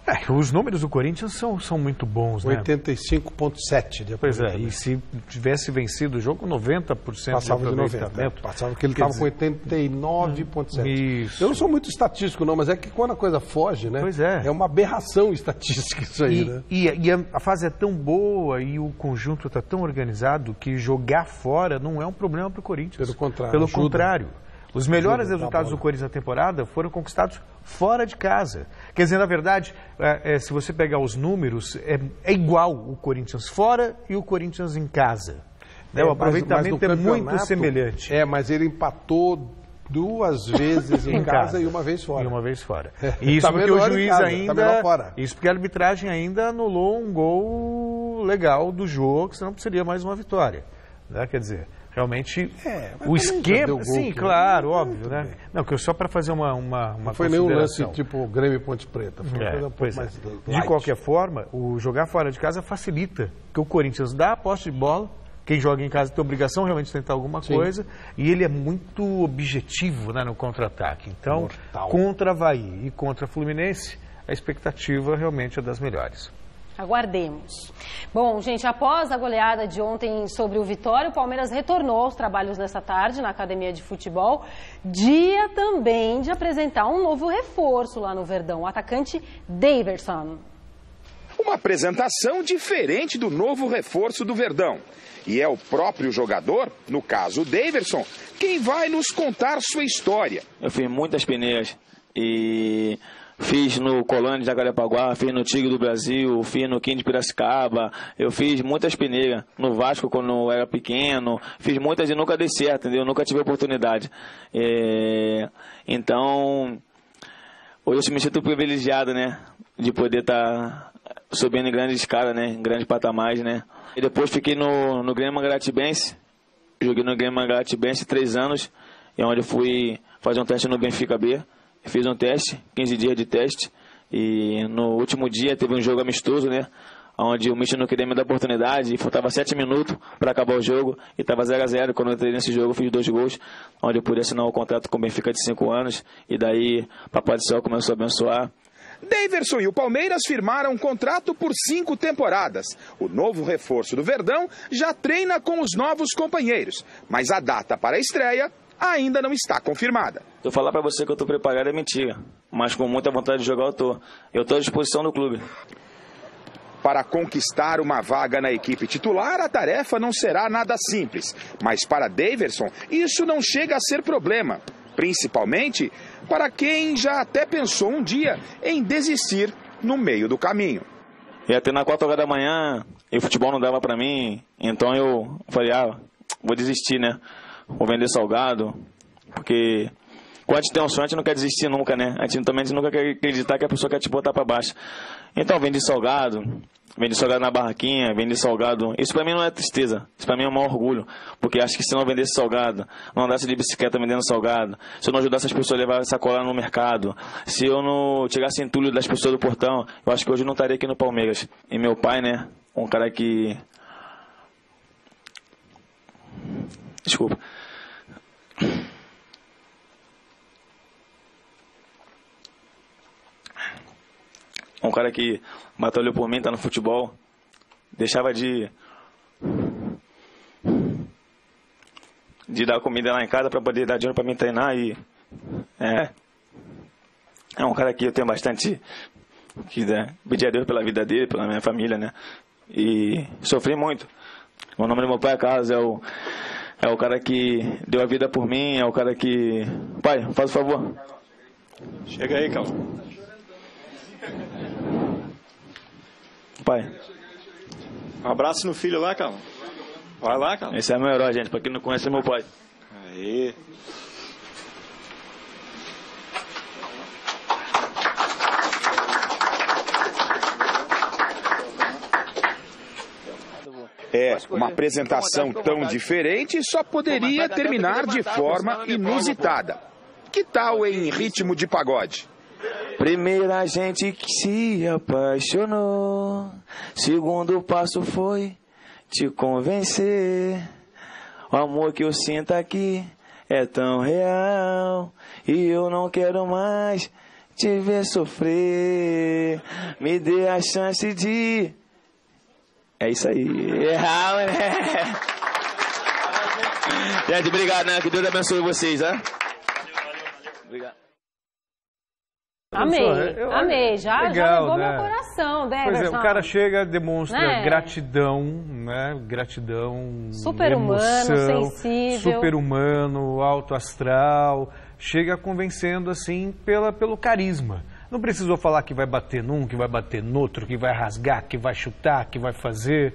[SPEAKER 5] É, os números do Corinthians são, são muito bons, né?
[SPEAKER 6] 85,7 de
[SPEAKER 5] Pois é, e se tivesse vencido o jogo, 90%
[SPEAKER 6] Passava de
[SPEAKER 5] de
[SPEAKER 6] 90.
[SPEAKER 5] aproveitamento.
[SPEAKER 6] Passava que ele estava com
[SPEAKER 5] dizer,
[SPEAKER 6] 89,7.
[SPEAKER 5] Isso.
[SPEAKER 6] Eu não sou muito estatístico, não, mas é que quando a coisa foge, né?
[SPEAKER 5] Pois é.
[SPEAKER 6] É uma aberração estatística isso aí,
[SPEAKER 5] E,
[SPEAKER 6] né?
[SPEAKER 5] e- e a, a fase é tão boa e o conjunto está tão organizado que jogar fora não é um problema para o Corinthians.
[SPEAKER 6] Pelo contrário,
[SPEAKER 5] Pelo
[SPEAKER 6] ajuda.
[SPEAKER 5] contrário. Os melhores resultados do Corinthians na temporada foram conquistados fora de casa. Quer dizer, na verdade, é, é, se você pegar os números, é, é igual o Corinthians fora e o Corinthians em casa. Né? o
[SPEAKER 6] É, mas- mas
[SPEAKER 5] aproveitamento é muito semelhante.
[SPEAKER 6] É, mas ele empatou duas vezes em, casa, e uma vez fora.
[SPEAKER 5] E uma vez fora.
[SPEAKER 6] É,
[SPEAKER 5] E isso
[SPEAKER 6] tá
[SPEAKER 5] porque o juiz
[SPEAKER 6] casa, tá
[SPEAKER 5] ainda.
[SPEAKER 6] fora.
[SPEAKER 5] Isso porque a arbitragem ainda anulou um gol legal do jogo, senão seria mais uma vitória. Né? Quer dizer, realmente
[SPEAKER 6] É,
[SPEAKER 5] o esquema.
[SPEAKER 6] gol
[SPEAKER 5] sim, claro, óbvio, né? Não, que eu só para fazer uma, uma, uma
[SPEAKER 6] Não foi nenhum lance tipo Grêmio e Ponte Preta. Foi
[SPEAKER 5] É,
[SPEAKER 6] um
[SPEAKER 5] pois é.
[SPEAKER 6] mais
[SPEAKER 5] De
[SPEAKER 6] light.
[SPEAKER 5] qualquer forma, o jogar fora de casa facilita, porque o Corinthians dá a posse de bola, quem joga em casa tem obrigação realmente de tentar alguma
[SPEAKER 6] Sim.
[SPEAKER 5] coisa, e ele é muito objetivo né, no contra-ataque. Então,
[SPEAKER 6] Mortal.
[SPEAKER 5] contra Havaí e contra Fluminense, a expectativa realmente é das melhores.
[SPEAKER 1] Aguardemos. Bom, gente, após a goleada de ontem sobre o Vitória, o Palmeiras retornou aos trabalhos nessa tarde na academia de futebol. Dia também de apresentar um novo reforço lá no Verdão, o atacante Daverson.
[SPEAKER 7] Uma apresentação diferente do novo reforço do Verdão. E é o próprio jogador, no caso o Daverson, quem vai nos contar sua história.
[SPEAKER 14] Eu fiz muitas peneiras e fiz no Colônia de Jacarepaguá, fiz no Tigre do Brasil, fiz no Kim de Piracicaba, eu fiz muitas peneiras no Vasco quando eu era pequeno, fiz muitas e nunca dei certo, entendeu? Nunca tive oportunidade. É, Então, hoje eu me sinto privilegiado, né? De poder estar subindo em grandes escalas, né? Em grandes patamares, né? E depois fiquei no, no Grêmio Mangaratibense, joguei no Grêmio Mangaratibense três anos, e onde fui fazer um teste no Benfica B. Fiz um teste, 15 dias de teste, e no último dia teve um jogo amistoso, né? Onde o Michel não queria me dar oportunidade, e faltava 7 minutos para acabar o jogo, e estava 0 a 0 Quando eu entrei nesse jogo, fiz dois gols, onde eu pude assinar um contrato com o Benfica de 5 anos, e daí Papai do Céu começou a abençoar.
[SPEAKER 7] Daverson e o Palmeiras firmaram um contrato por cinco temporadas. O novo reforço do Verdão já treina com os novos companheiros, mas a data para a estreia ainda não está confirmada.
[SPEAKER 14] Eu falar para você que eu tô preparado é mentira, mas com muita vontade de jogar eu tô. Eu tô à disposição do clube.
[SPEAKER 7] Para conquistar uma vaga na equipe titular, a tarefa não será nada simples. Mas para Daverson, isso não chega a ser problema. Principalmente para quem já até pensou um dia em desistir no meio do caminho.
[SPEAKER 14] Ia ter na 4 horas da manhã e o futebol não dava para mim, então eu falei, ah, vou desistir, né? Vou vender salgado, porque quando a sonho, a gente não quer desistir nunca, né? A gente também a gente nunca quer acreditar que a pessoa quer te botar para baixo. Então, vendi salgado, vendi salgado na barraquinha, vendi salgado. Isso para mim não é tristeza, isso para mim é um maior orgulho, porque acho que se eu não vendesse salgado, não andasse de bicicleta vendendo salgado, se eu não ajudasse as pessoas a levar sacola no mercado, se eu não tirasse entulho das pessoas do portão, eu acho que hoje eu não estaria aqui no Palmeiras. E meu pai, né, um cara que Desculpa. Um cara que batalhou por mim, tá no futebol, deixava de de dar comida lá em casa para poder dar dinheiro para mim treinar e é é um cara que eu tenho bastante que né, pedir a Deus pela vida dele, pela minha família, né? E sofri muito. O nome do meu pai é Carlos, é o é o cara que deu a vida por mim, é o cara que. Pai, faz o favor.
[SPEAKER 15] Chega aí, Carlos.
[SPEAKER 14] Pai.
[SPEAKER 15] Um abraço no filho lá, Carlos. Vai lá, Carlos.
[SPEAKER 14] Esse é meu herói, gente. Pra quem não conhece, é meu pai.
[SPEAKER 15] Aí.
[SPEAKER 7] É, uma apresentação tão diferente só poderia terminar de forma inusitada. Que tal em ritmo de pagode?
[SPEAKER 14] Primeira gente que se apaixonou. Segundo passo foi te convencer. O amor que eu sinto aqui é tão real. E eu não quero mais te ver sofrer, me dê a chance de. É isso aí. Errar, né? Gente, obrigado, né? Que Deus abençoe vocês, né? Obrigado.
[SPEAKER 1] Amei,
[SPEAKER 5] Eu-
[SPEAKER 1] amei. Já, já
[SPEAKER 5] legal,
[SPEAKER 1] levou
[SPEAKER 5] né?
[SPEAKER 1] meu coração, né,
[SPEAKER 5] Pois é, o cara chega, demonstra
[SPEAKER 1] Né?
[SPEAKER 5] gratidão, né? Gratidão,
[SPEAKER 1] Super-humano,
[SPEAKER 5] emoção,
[SPEAKER 1] sensível.
[SPEAKER 5] super-humano, alto astral, chega convencendo assim pela, pelo carisma. Não precisou falar que vai bater num, que vai bater no outro, que vai rasgar, que vai chutar, que vai fazer.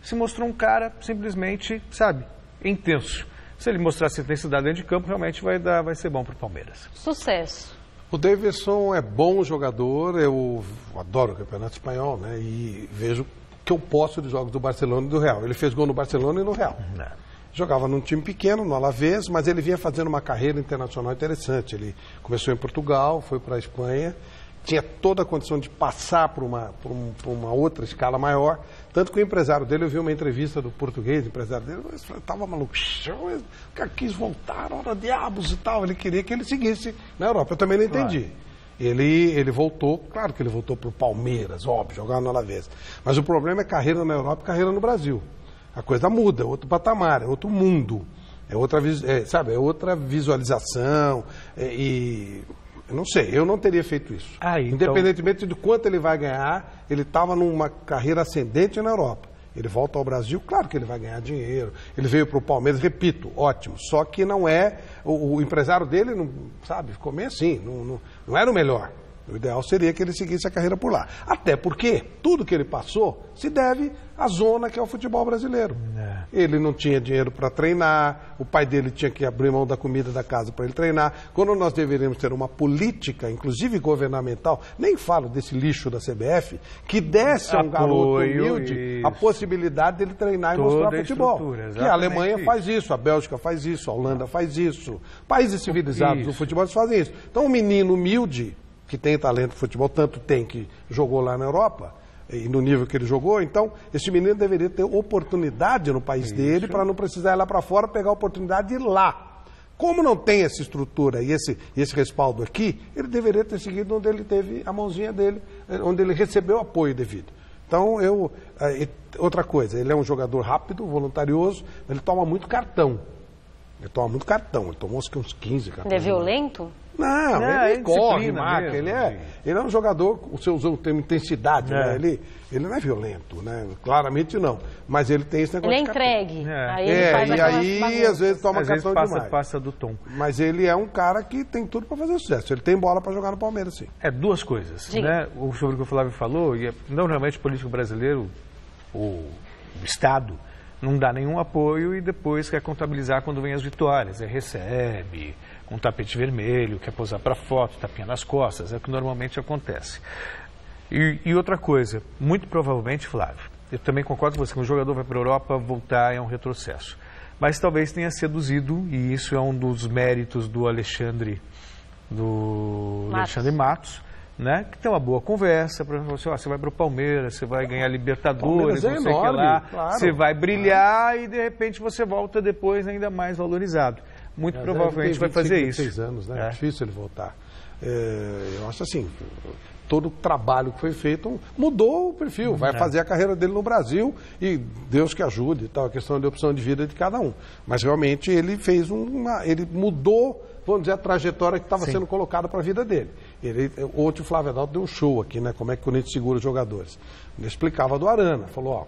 [SPEAKER 5] Se mostrou um cara simplesmente, sabe, intenso. Se ele mostrasse intensidade dentro de campo, realmente vai dar, vai ser bom para o Palmeiras.
[SPEAKER 1] Sucesso.
[SPEAKER 6] O Davidson é bom jogador, eu adoro o Campeonato Espanhol, né? E vejo que eu posso de jogos do Barcelona e do Real. Ele fez gol no Barcelona e no Real. Jogava num time pequeno, no Alavés, mas ele vinha fazendo uma carreira internacional interessante. Ele começou em Portugal, foi para a Espanha, tinha toda a condição de passar por uma, por um- por uma outra escala maior. Tanto que o empresário dele, eu vi uma entrevista do português, o empresário dele, estava maluco, o cara quis voltar, ora diabos e tal. Ele queria que ele seguisse na Europa. Eu também não entendi. Ele, ele voltou, claro que ele voltou para o Palmeiras, óbvio, jogar no Alavés. Mas o problema é carreira na Europa e carreira no Brasil. A coisa muda, é outro patamar, é outro mundo. É outra, é, sabe, é outra visualização. é, e eu não sei, eu não teria feito isso.
[SPEAKER 5] então-
[SPEAKER 6] Independentemente de quanto ele vai ganhar, ele estava numa carreira ascendente na Europa. Ele volta ao Brasil, claro que ele vai ganhar dinheiro. Ele veio para o Palmeiras, repito, ótimo. Só que não é. O, o empresário dele, não, sabe, ficou meio assim, não, não, não era o melhor. O ideal seria que ele seguisse a carreira por lá. Até porque tudo que ele passou se deve à zona que é o futebol brasileiro. Ele não tinha dinheiro para treinar, o pai dele tinha que abrir mão da comida da casa para ele treinar. Quando nós deveríamos ter uma política, inclusive governamental, nem falo desse lixo da CBF, que desse a um garoto humilde
[SPEAKER 5] isso.
[SPEAKER 6] a possibilidade dele treinar e
[SPEAKER 5] Toda
[SPEAKER 6] mostrar
[SPEAKER 5] a
[SPEAKER 6] futebol. Que a Alemanha
[SPEAKER 5] isso.
[SPEAKER 6] faz isso, a Bélgica faz isso, a Holanda faz isso. Países civilizados do
[SPEAKER 5] Isso.
[SPEAKER 6] futebol fazem isso. Então, um menino humilde, que tem talento de futebol, tanto tem que jogou lá na Europa, e no nível que ele jogou, então esse menino deveria ter oportunidade no país dele para não precisar ir lá para fora pegar a oportunidade de ir lá. Como não tem essa estrutura e esse, esse respaldo aqui, ele deveria ter seguido onde ele teve a mãozinha dele, eh, onde ele recebeu apoio devido. Então, eu. eh, outra coisa, ele é um jogador rápido, voluntarioso, ele toma muito cartão. Ele toma muito cartão, ele tomou uns 15 cartões.
[SPEAKER 1] Ele é violento?
[SPEAKER 6] Não,
[SPEAKER 5] Não,
[SPEAKER 6] ele
[SPEAKER 5] é
[SPEAKER 6] corre,
[SPEAKER 5] disciplina
[SPEAKER 6] marca,
[SPEAKER 5] mesmo,
[SPEAKER 6] ele é, ele é um jogador, o seu usou o termo intensidade,
[SPEAKER 5] É.
[SPEAKER 6] né? ele, ele não é violento, né? claramente não, mas ele tem esse
[SPEAKER 1] Ele
[SPEAKER 6] negócio
[SPEAKER 1] é
[SPEAKER 6] de cartão.
[SPEAKER 1] entregue. Aí ele
[SPEAKER 6] É,
[SPEAKER 1] faz
[SPEAKER 6] e aí
[SPEAKER 1] bagunças.
[SPEAKER 6] às vezes toma
[SPEAKER 5] Às vezes
[SPEAKER 6] cartão
[SPEAKER 5] passa,
[SPEAKER 6] demais.
[SPEAKER 5] passa do tom.
[SPEAKER 6] Mas ele é um cara que tem tudo para fazer sucesso, ele tem bola para jogar no Palmeiras, sim.
[SPEAKER 5] É, duas coisas.
[SPEAKER 1] Diga.
[SPEAKER 5] Né? O, sobre o que o Flávio falou, e é- normalmente o político brasileiro, o Estado, não dá nenhum apoio e depois quer contabilizar quando vem as vitórias. Aí recebe, com tapete vermelho, quer posar para foto, tapinha nas costas, é o que normalmente acontece. E, e outra coisa, muito provavelmente, Flávio, eu também concordo com você, que um jogador vai para a Europa, voltar é um retrocesso. Mas talvez tenha seduzido, e isso é um dos méritos do Alexandre, do
[SPEAKER 1] Matos.
[SPEAKER 5] Alexandre Matos, né? Que tem uma boa conversa, por exemplo, assim, ó, você vai para o Palmeiras, você vai ganhar Libertadores,
[SPEAKER 6] é enorme,
[SPEAKER 5] lá,
[SPEAKER 6] claro.
[SPEAKER 5] você vai brilhar e de repente você volta depois ainda mais valorizado. Muito
[SPEAKER 6] Mas
[SPEAKER 5] provavelmente vai fazer
[SPEAKER 6] 25,
[SPEAKER 5] isso.
[SPEAKER 6] 26 anos, né? É.
[SPEAKER 5] É.
[SPEAKER 6] difícil ele voltar. É, eu acho assim, todo o trabalho que foi feito mudou o perfil, vai
[SPEAKER 5] É.
[SPEAKER 6] fazer a carreira dele no Brasil e Deus que ajude tal, a questão de opção de vida de cada um. Mas realmente ele fez uma, ele mudou, vamos dizer, a trajetória que estava sendo colocada para a vida dele. Ele, ontem o Flávio Adalto deu um show aqui, né? Como é que o Corinthians segura os jogadores. Ele explicava do Arana, falou, ó,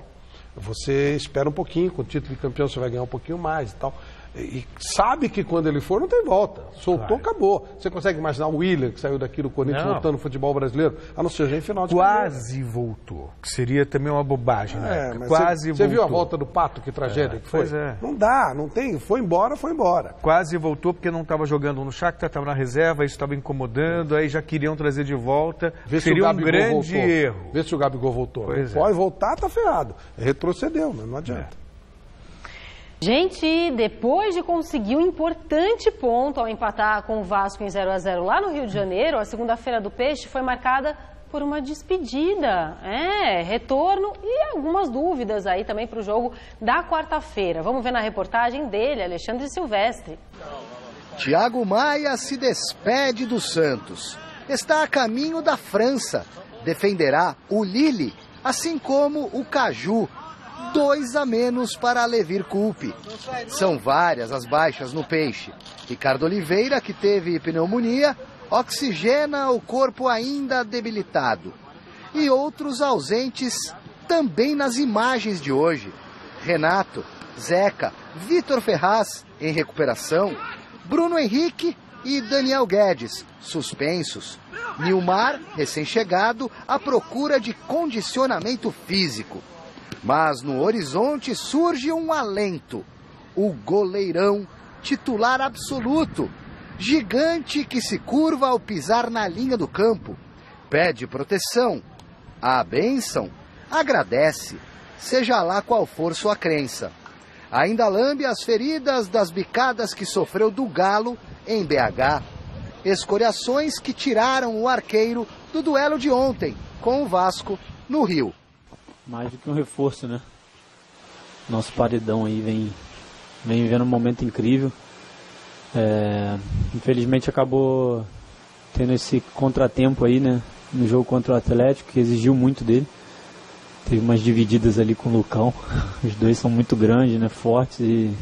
[SPEAKER 6] você espera um pouquinho, com o título de campeão você vai ganhar um pouquinho mais e tal. E sabe que quando ele for não tem volta. Soltou, acabou. Você consegue imaginar o William, que saiu daqui do Corinthians,
[SPEAKER 5] Não.
[SPEAKER 6] voltando no futebol brasileiro, a não ser já em final de carreira.
[SPEAKER 5] Quase voltou, que seria também uma bobagem, né?
[SPEAKER 6] É,
[SPEAKER 5] Quase
[SPEAKER 6] você, você viu a
[SPEAKER 5] voltou.
[SPEAKER 6] volta do Pato, que tragédia
[SPEAKER 5] É,
[SPEAKER 6] que foi?
[SPEAKER 5] pois é.
[SPEAKER 6] Não dá, não tem. Foi embora, foi embora.
[SPEAKER 5] Quase voltou porque não estava jogando no Shakhtar, estava na reserva, isso estava incomodando, aí já queriam trazer de volta.
[SPEAKER 6] Vê se
[SPEAKER 5] Seria
[SPEAKER 6] o
[SPEAKER 5] um grande
[SPEAKER 6] voltou.
[SPEAKER 5] erro.
[SPEAKER 6] Vê se o Gabigol voltou.
[SPEAKER 5] Pois é.
[SPEAKER 6] pode voltar, tá ferrado. Retrocedeu, mas não adianta.
[SPEAKER 1] Gente, depois de conseguir um importante ponto ao empatar com o Vasco em 0 a 0 lá no Rio de Janeiro, a segunda-feira do Peixe foi marcada por uma despedida. É, retorno e algumas dúvidas aí também para o jogo da quarta-feira. Vamos ver na reportagem dele, Alexandre Silvestre.
[SPEAKER 16] Tiago Maia se despede do Santos. está a caminho da França. Defenderá o Lille, assim como o Caju. Dois a menos para Levir Culpe. São várias as baixas no peixe. Ricardo Oliveira, que teve pneumonia, oxigena o corpo ainda debilitado. E outros ausentes também nas imagens de hoje. Renato, Zeca, Vitor Ferraz, em recuperação, Bruno Henrique e Daniel Guedes, suspensos. Nilmar, recém-chegado, à procura de condicionamento físico. Mas no horizonte surge um alento. O goleirão, titular absoluto, gigante que se curva ao pisar na linha do campo, pede proteção. A bênção agradece, seja lá qual for sua crença. Ainda lambe as feridas das bicadas que sofreu do Galo em BH. Escoriações que tiraram o arqueiro do duelo de ontem com o Vasco no Rio.
[SPEAKER 17] Mais do que um reforço, né? Nosso paredão aí vem, vem vivendo um momento incrível. É, infelizmente acabou tendo esse contratempo aí, né? No jogo contra o Atlético, que exigiu muito dele. Teve umas divididas ali com o Lucão. Os dois são muito grandes, né? Fortes e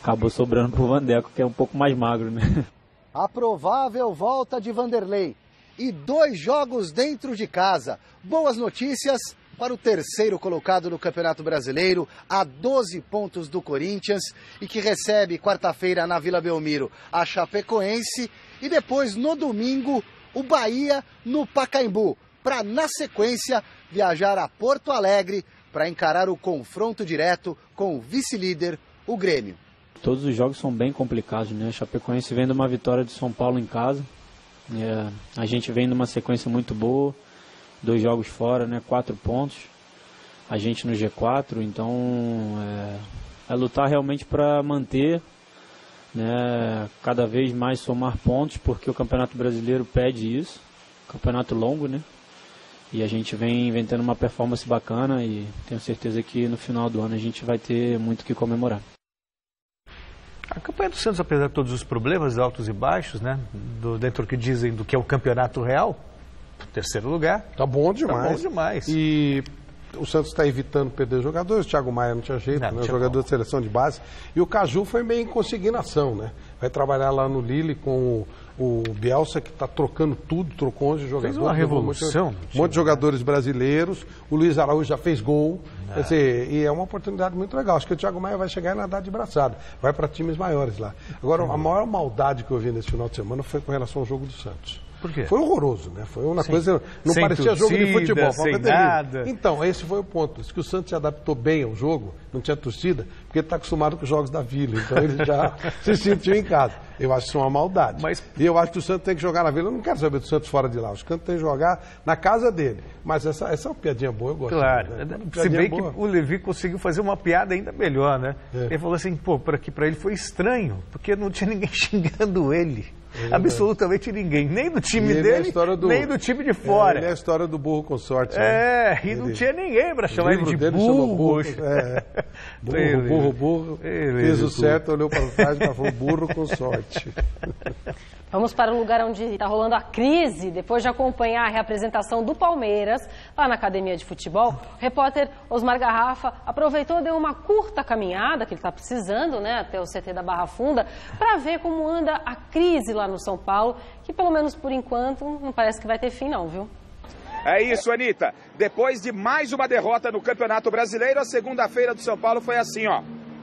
[SPEAKER 17] acabou sobrando pro Vandeco, que é um pouco mais magro, né?
[SPEAKER 16] A provável volta de Vanderlei. E dois jogos dentro de casa. Boas notícias para o terceiro colocado no Campeonato Brasileiro, a 12 pontos do Corinthians e que recebe quarta-feira na Vila Belmiro a Chapecoense e depois no domingo o Bahia no Pacaembu, para na sequência viajar a Porto Alegre para encarar o confronto direto com o vice-líder, o Grêmio.
[SPEAKER 17] Todos os jogos são bem complicados, né? A Chapecoense vem de uma vitória de São Paulo em casa. É, a gente vem numa sequência muito boa dois jogos fora, né? Quatro pontos. A gente no G4, então é, é lutar realmente para manter, né? Cada vez mais somar pontos, porque o Campeonato Brasileiro pede isso. Campeonato longo, né? E a gente vem inventando uma performance bacana e tenho certeza que no final do ano a gente vai ter muito que comemorar.
[SPEAKER 5] A campanha do Santos, apesar de todos os problemas altos e baixos, né, do, dentro do que dizem do que é o campeonato real, terceiro lugar.
[SPEAKER 6] Tá bom demais.
[SPEAKER 5] Tá bom demais.
[SPEAKER 6] E o Santos está evitando perder jogadores. O Thiago Maia não tinha jeito, não, né? jogador de seleção de base. E o Caju foi meio em consignação, né? Vai trabalhar lá no Lille com o, o Bielsa, que está trocando tudo, trocou 11 jogadores.
[SPEAKER 5] Fez uma revolução.
[SPEAKER 6] Um monte de jogadores brasileiros. O Luiz Araújo já fez gol. Ah. Quer dizer, e é uma oportunidade muito legal. Acho que o Thiago Maia vai chegar e nadar de braçada. Vai para times maiores lá. Agora, a maior maldade que eu vi nesse final de semana foi com relação ao jogo do Santos.
[SPEAKER 5] Por quê?
[SPEAKER 6] Foi horroroso, né? Foi uma
[SPEAKER 5] sem,
[SPEAKER 6] coisa. Não parecia torcida, jogo de futebol.
[SPEAKER 5] Sem nada.
[SPEAKER 6] Então, esse foi o ponto. que o Santos se adaptou bem ao jogo, não tinha torcida, porque ele está acostumado com os jogos da Vila. Então ele já se sentiu em casa. Eu acho isso uma maldade. Mas... E eu acho que o Santos tem que jogar na Vila. Eu não quero saber do Santos fora de lá. O Santos tem que jogar na casa dele. Mas essa, essa é uma piadinha boa, eu gosto.
[SPEAKER 5] Claro. Né? Se bem boa. que o Levi conseguiu fazer uma piada ainda melhor, né? É. Ele falou assim, pô, para ele foi estranho, porque não tinha ninguém xingando ele. É Absolutamente ninguém, nem do time
[SPEAKER 6] é
[SPEAKER 5] dele,
[SPEAKER 6] é do...
[SPEAKER 5] nem do time de fora.
[SPEAKER 6] É, ele é a história do burro com sorte.
[SPEAKER 5] É, né? e não tinha ninguém para chamar ele de burro. burro é,
[SPEAKER 6] burro, burro, burro. Fez o certo, olhou para trás e falou burro com sorte.
[SPEAKER 1] Vamos para o lugar onde está rolando a crise. Depois de acompanhar a reapresentação do Palmeiras lá na academia de futebol, o repórter Osmar Garrafa aproveitou deu uma curta caminhada, que ele está precisando, né, até o CT da Barra Funda, para ver como anda a crise lá no São Paulo, que pelo menos por enquanto não parece que vai ter fim, não, viu?
[SPEAKER 7] É isso, Anitta. Depois de mais uma derrota no Campeonato Brasileiro, a segunda-feira do São Paulo foi assim, ó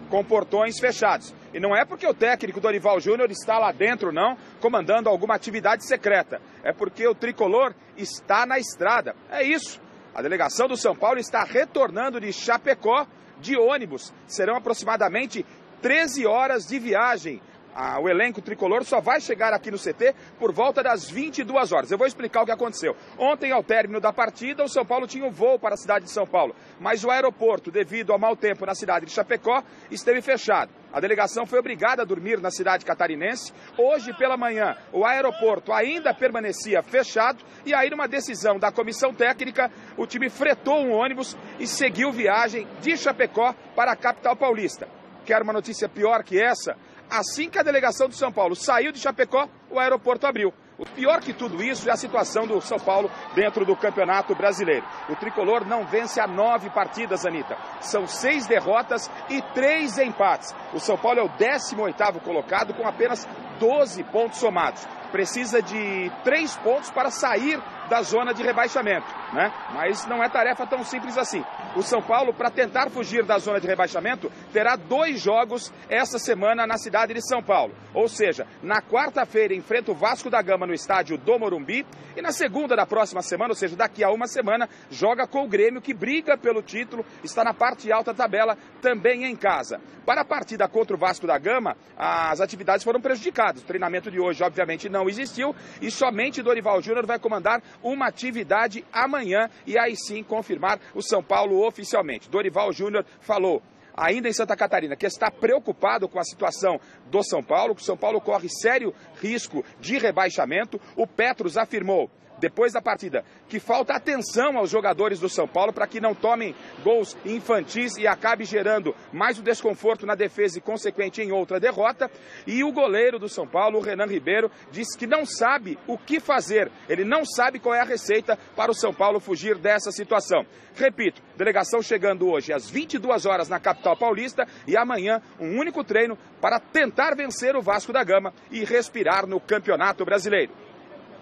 [SPEAKER 7] com portões fechados. E não é porque o técnico Dorival Júnior está lá dentro, não, comandando alguma atividade secreta. É porque o tricolor está na estrada. É isso. A delegação do São Paulo está retornando de Chapecó de ônibus. Serão aproximadamente 13 horas de viagem a, o elenco tricolor só vai chegar aqui no CT por volta das 22 horas. Eu vou explicar o que aconteceu. Ontem, ao término da partida, o São Paulo tinha um voo para a cidade de São Paulo, mas o aeroporto, devido ao mau tempo na cidade de Chapecó, esteve fechado. A delegação foi obrigada a dormir na cidade catarinense. Hoje pela manhã, o aeroporto ainda permanecia fechado e aí, numa decisão da comissão técnica, o time fretou um ônibus e seguiu viagem de Chapecó para a capital paulista. Quer uma notícia pior que essa? Assim que a delegação do São Paulo saiu de Chapecó, o aeroporto abriu. O pior que tudo isso é a situação do São Paulo dentro do Campeonato Brasileiro. O tricolor não vence há nove partidas, Anitta. São seis derrotas e três empates. O São Paulo é o 18 colocado com apenas 12 pontos somados. Precisa de três pontos para sair da zona de rebaixamento, né? Mas não é tarefa tão simples assim. O São Paulo, para tentar fugir da zona de rebaixamento, terá dois jogos essa semana na cidade de São Paulo. Ou seja, na quarta-feira enfrenta o Vasco da Gama no estádio do Morumbi e na segunda da próxima semana, ou seja, daqui a uma semana, joga com o Grêmio que briga pelo título, está na parte alta da tabela, também em casa. Para a partida contra o Vasco da Gama, as atividades foram prejudicadas. O treinamento de hoje, obviamente, não existiu e somente Dorival Júnior vai comandar uma atividade amanhã e aí sim confirmar o São Paulo oficialmente. Dorival Júnior falou ainda em Santa Catarina, que está preocupado com a situação do São Paulo, que o São Paulo corre sério risco de rebaixamento. O Petros afirmou depois da partida, que falta atenção aos jogadores do São Paulo para que não tomem gols infantis e acabe gerando mais o desconforto na defesa e consequente em outra derrota. E o goleiro do São Paulo, o Renan Ribeiro, disse que não sabe o que fazer. Ele não sabe qual é a receita para o São Paulo fugir dessa situação. Repito, delegação chegando hoje às 22 horas na capital paulista e amanhã um único treino para tentar vencer o Vasco da Gama e respirar no Campeonato Brasileiro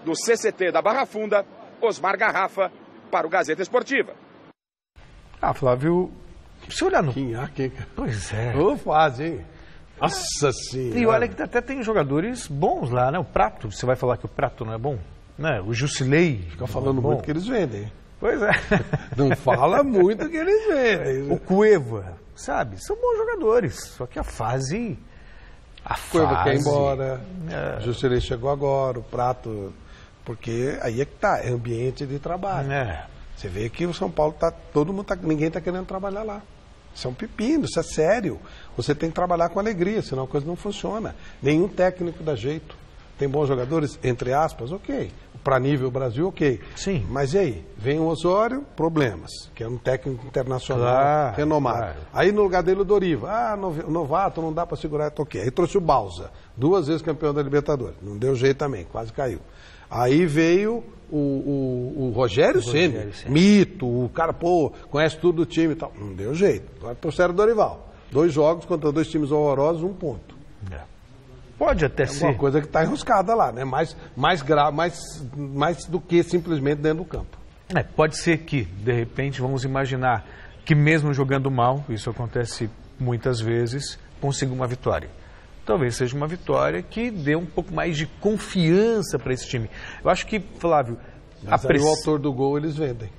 [SPEAKER 7] do CCT da Barra Funda, Osmar Garrafa, para o Gazeta Esportiva.
[SPEAKER 5] Ah, Flávio, se olhar no...
[SPEAKER 6] Quinha, que...
[SPEAKER 5] Pois é.
[SPEAKER 6] Ô, fase, hein? Nossa senhora.
[SPEAKER 5] E olha que até tem jogadores bons lá, né? O Prato, você vai falar que o Prato não é bom? Né? O Jusilei.
[SPEAKER 6] Fica falando muito que eles vendem.
[SPEAKER 5] Pois é.
[SPEAKER 6] Não fala muito que eles vendem.
[SPEAKER 5] O Cueva, sabe? São bons jogadores, só que a fase... A
[SPEAKER 6] Cueva
[SPEAKER 5] fase...
[SPEAKER 6] quer ir embora,
[SPEAKER 5] É.
[SPEAKER 6] o Jusilei chegou agora, o Prato... Porque aí é que tá, é ambiente de trabalho.
[SPEAKER 5] É.
[SPEAKER 6] Você vê que o São Paulo tá, todo mundo tá, ninguém está querendo trabalhar lá. Isso é um pepino, isso é sério. Você tem que trabalhar com alegria, senão a coisa não funciona. Nenhum técnico dá jeito. Tem bons jogadores, entre aspas, ok. Para nível Brasil, ok.
[SPEAKER 5] Sim.
[SPEAKER 6] Mas e aí? Vem o Osório, problemas, que é um técnico internacional
[SPEAKER 5] Claro,
[SPEAKER 6] renomado.
[SPEAKER 5] claro.
[SPEAKER 6] Aí no lugar dele o Doriva. Ah, novato, não dá para segurar, ok. Aí trouxe o Balsa, duas vezes campeão da Libertadores. Não deu jeito também, quase caiu. Aí veio o, o, o Rogério Ceni,
[SPEAKER 5] Rogério Ceni.
[SPEAKER 6] mito, o cara, pô, conhece tudo do time e tal. Não deu jeito. Agora trouxeram o Dorival. Dois jogos contra dois times horrorosos, um ponto.
[SPEAKER 5] Pode até
[SPEAKER 6] É
[SPEAKER 5] ser.
[SPEAKER 6] uma coisa que está enroscada lá, né? Mais, mais, gra... mais, mais do que simplesmente dentro do campo.
[SPEAKER 5] É, pode ser que, de repente, vamos imaginar que mesmo jogando mal, isso acontece muitas vezes, consiga uma vitória. Talvez seja uma vitória que dê um pouco mais de confiança para esse time. Eu acho que, Flávio, a
[SPEAKER 6] Mas aí
[SPEAKER 5] press...
[SPEAKER 6] o autor do gol eles vendem.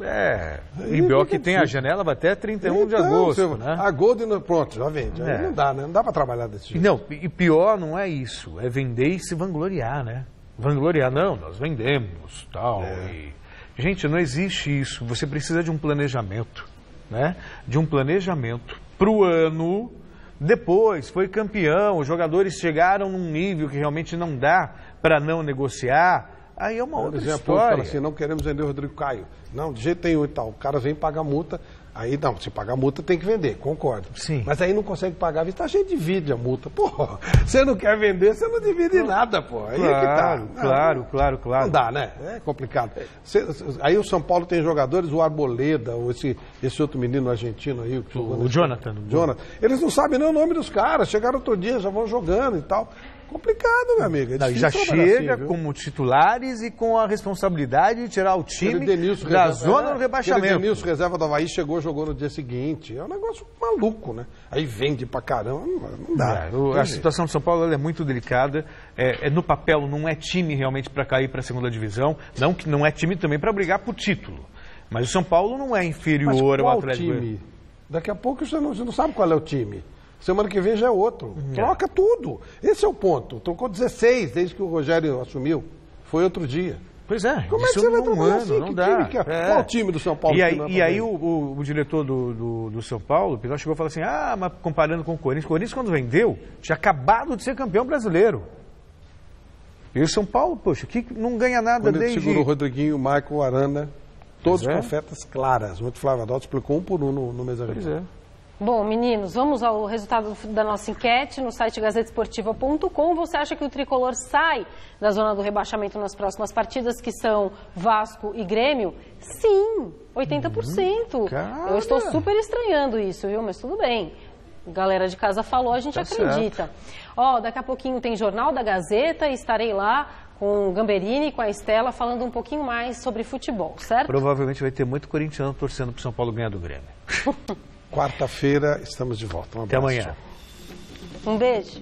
[SPEAKER 5] É, e pior
[SPEAKER 6] fica
[SPEAKER 5] que tem a janela vai até 31 de
[SPEAKER 6] Então,
[SPEAKER 5] agosto,
[SPEAKER 6] você-
[SPEAKER 5] né?
[SPEAKER 6] A Golden, pronto, já vende.
[SPEAKER 5] É.
[SPEAKER 6] não dá, né? Não dá para trabalhar desse jeito.
[SPEAKER 5] Não, e pior não é isso, é vender e se vangloriar, né? Vangloriar, não, nós vendemos, tal.
[SPEAKER 6] É.
[SPEAKER 5] e- Gente, não existe isso. Você precisa de um planejamento, né? De um planejamento para o ano. Depois, foi campeão, os jogadores chegaram num nível que realmente não dá para não negociar. Aí é uma
[SPEAKER 6] Por
[SPEAKER 5] outra
[SPEAKER 6] exemplo,
[SPEAKER 5] história.
[SPEAKER 6] fala assim, não queremos vender o Rodrigo Caio. Não, de jeito nenhum e tal. O cara vem pagar multa, aí não, se pagar multa tem que vender, concordo.
[SPEAKER 5] Sim.
[SPEAKER 6] Mas aí não consegue pagar, está cheio de divide a multa. Pô, você não quer vender, você não divide nada, pô. Aí é que tá.
[SPEAKER 5] Claro, claro, claro, claro.
[SPEAKER 6] Não dá, né? É complicado. Cê- aí o São Paulo tem jogadores, o Arboleda, ou esse, esse outro menino argentino aí. que jogou
[SPEAKER 5] O
[SPEAKER 6] nesse-
[SPEAKER 5] Jonathan.
[SPEAKER 6] Jonathan. Eles não sabem nem o nome dos caras. Chegaram outro dia, já vão jogando e tal. Complicado, meu amigo. É
[SPEAKER 5] Não, já chega
[SPEAKER 6] assim,
[SPEAKER 5] como titulares e com a responsabilidade de tirar o time
[SPEAKER 6] Denilson
[SPEAKER 5] da
[SPEAKER 6] reserva-
[SPEAKER 5] zona
[SPEAKER 6] é,
[SPEAKER 5] do rebaixamento.
[SPEAKER 6] Aquele Denilson, reserva do Havaí, chegou, jogou no dia seguinte. É um negócio maluco, né? Aí vende pra caramba, não, dá.
[SPEAKER 5] O- a situação do São Paulo é muito delicada. É, é no papel não é time realmente para cair para a segunda divisão, não que não é time também para brigar por título. Mas o São Paulo não é
[SPEAKER 6] Mas
[SPEAKER 5] inferior ao
[SPEAKER 6] qual
[SPEAKER 5] Atlético.
[SPEAKER 6] time? Daqui a pouco você não, você não sabe qual é o time. Semana que vem já é outro. Troca tudo. Esse é o ponto. Trocou 16 desde que o Rogério assumiu. Foi outro dia.
[SPEAKER 5] Pois é.
[SPEAKER 6] Como é que você vai trabalhar
[SPEAKER 5] ano,
[SPEAKER 6] assim?
[SPEAKER 5] Não
[SPEAKER 6] Que
[SPEAKER 5] dá.
[SPEAKER 6] time é?
[SPEAKER 5] É.
[SPEAKER 6] Qual o time do São Paulo
[SPEAKER 5] E
[SPEAKER 6] que
[SPEAKER 5] aí,
[SPEAKER 6] é
[SPEAKER 5] e aí o, o- o diretor do, do, do São Paulo, o chegou e falou assim: ah, mas comparando com o Corinthians, o Corinthians quando vendeu, tinha acabado de ser campeão brasileiro. E o São Paulo, poxa, que não ganha nada
[SPEAKER 6] Quando
[SPEAKER 5] desde.
[SPEAKER 6] segurou o Rodriguinho, o Marco, o Arana, todos
[SPEAKER 5] é.
[SPEAKER 6] profetas claras. Muito Flávio Adalto explicou um por um no, no Mesa
[SPEAKER 5] Pois é.
[SPEAKER 1] Bom, meninos, vamos ao resultado da nossa enquete no site gazetesportiva.com. Você acha que o tricolor sai da zona do rebaixamento nas próximas partidas, que são Vasco e Grêmio? Sim, 80%.
[SPEAKER 5] Hum,
[SPEAKER 1] Eu estou super estranhando isso, viu? Mas tudo bem. Galera de casa falou, a gente
[SPEAKER 5] Tá
[SPEAKER 1] acredita. Ó, daqui a pouquinho tem Jornal da Gazeta e estarei lá com o Gamberini e com a Estela falando um pouquinho mais sobre futebol, certo?
[SPEAKER 5] Provavelmente vai ter muito corintiano torcendo para São Paulo ganhar do Grêmio.
[SPEAKER 6] Quarta-feira estamos de volta. Um
[SPEAKER 5] Até amanhã.
[SPEAKER 1] Um beijo.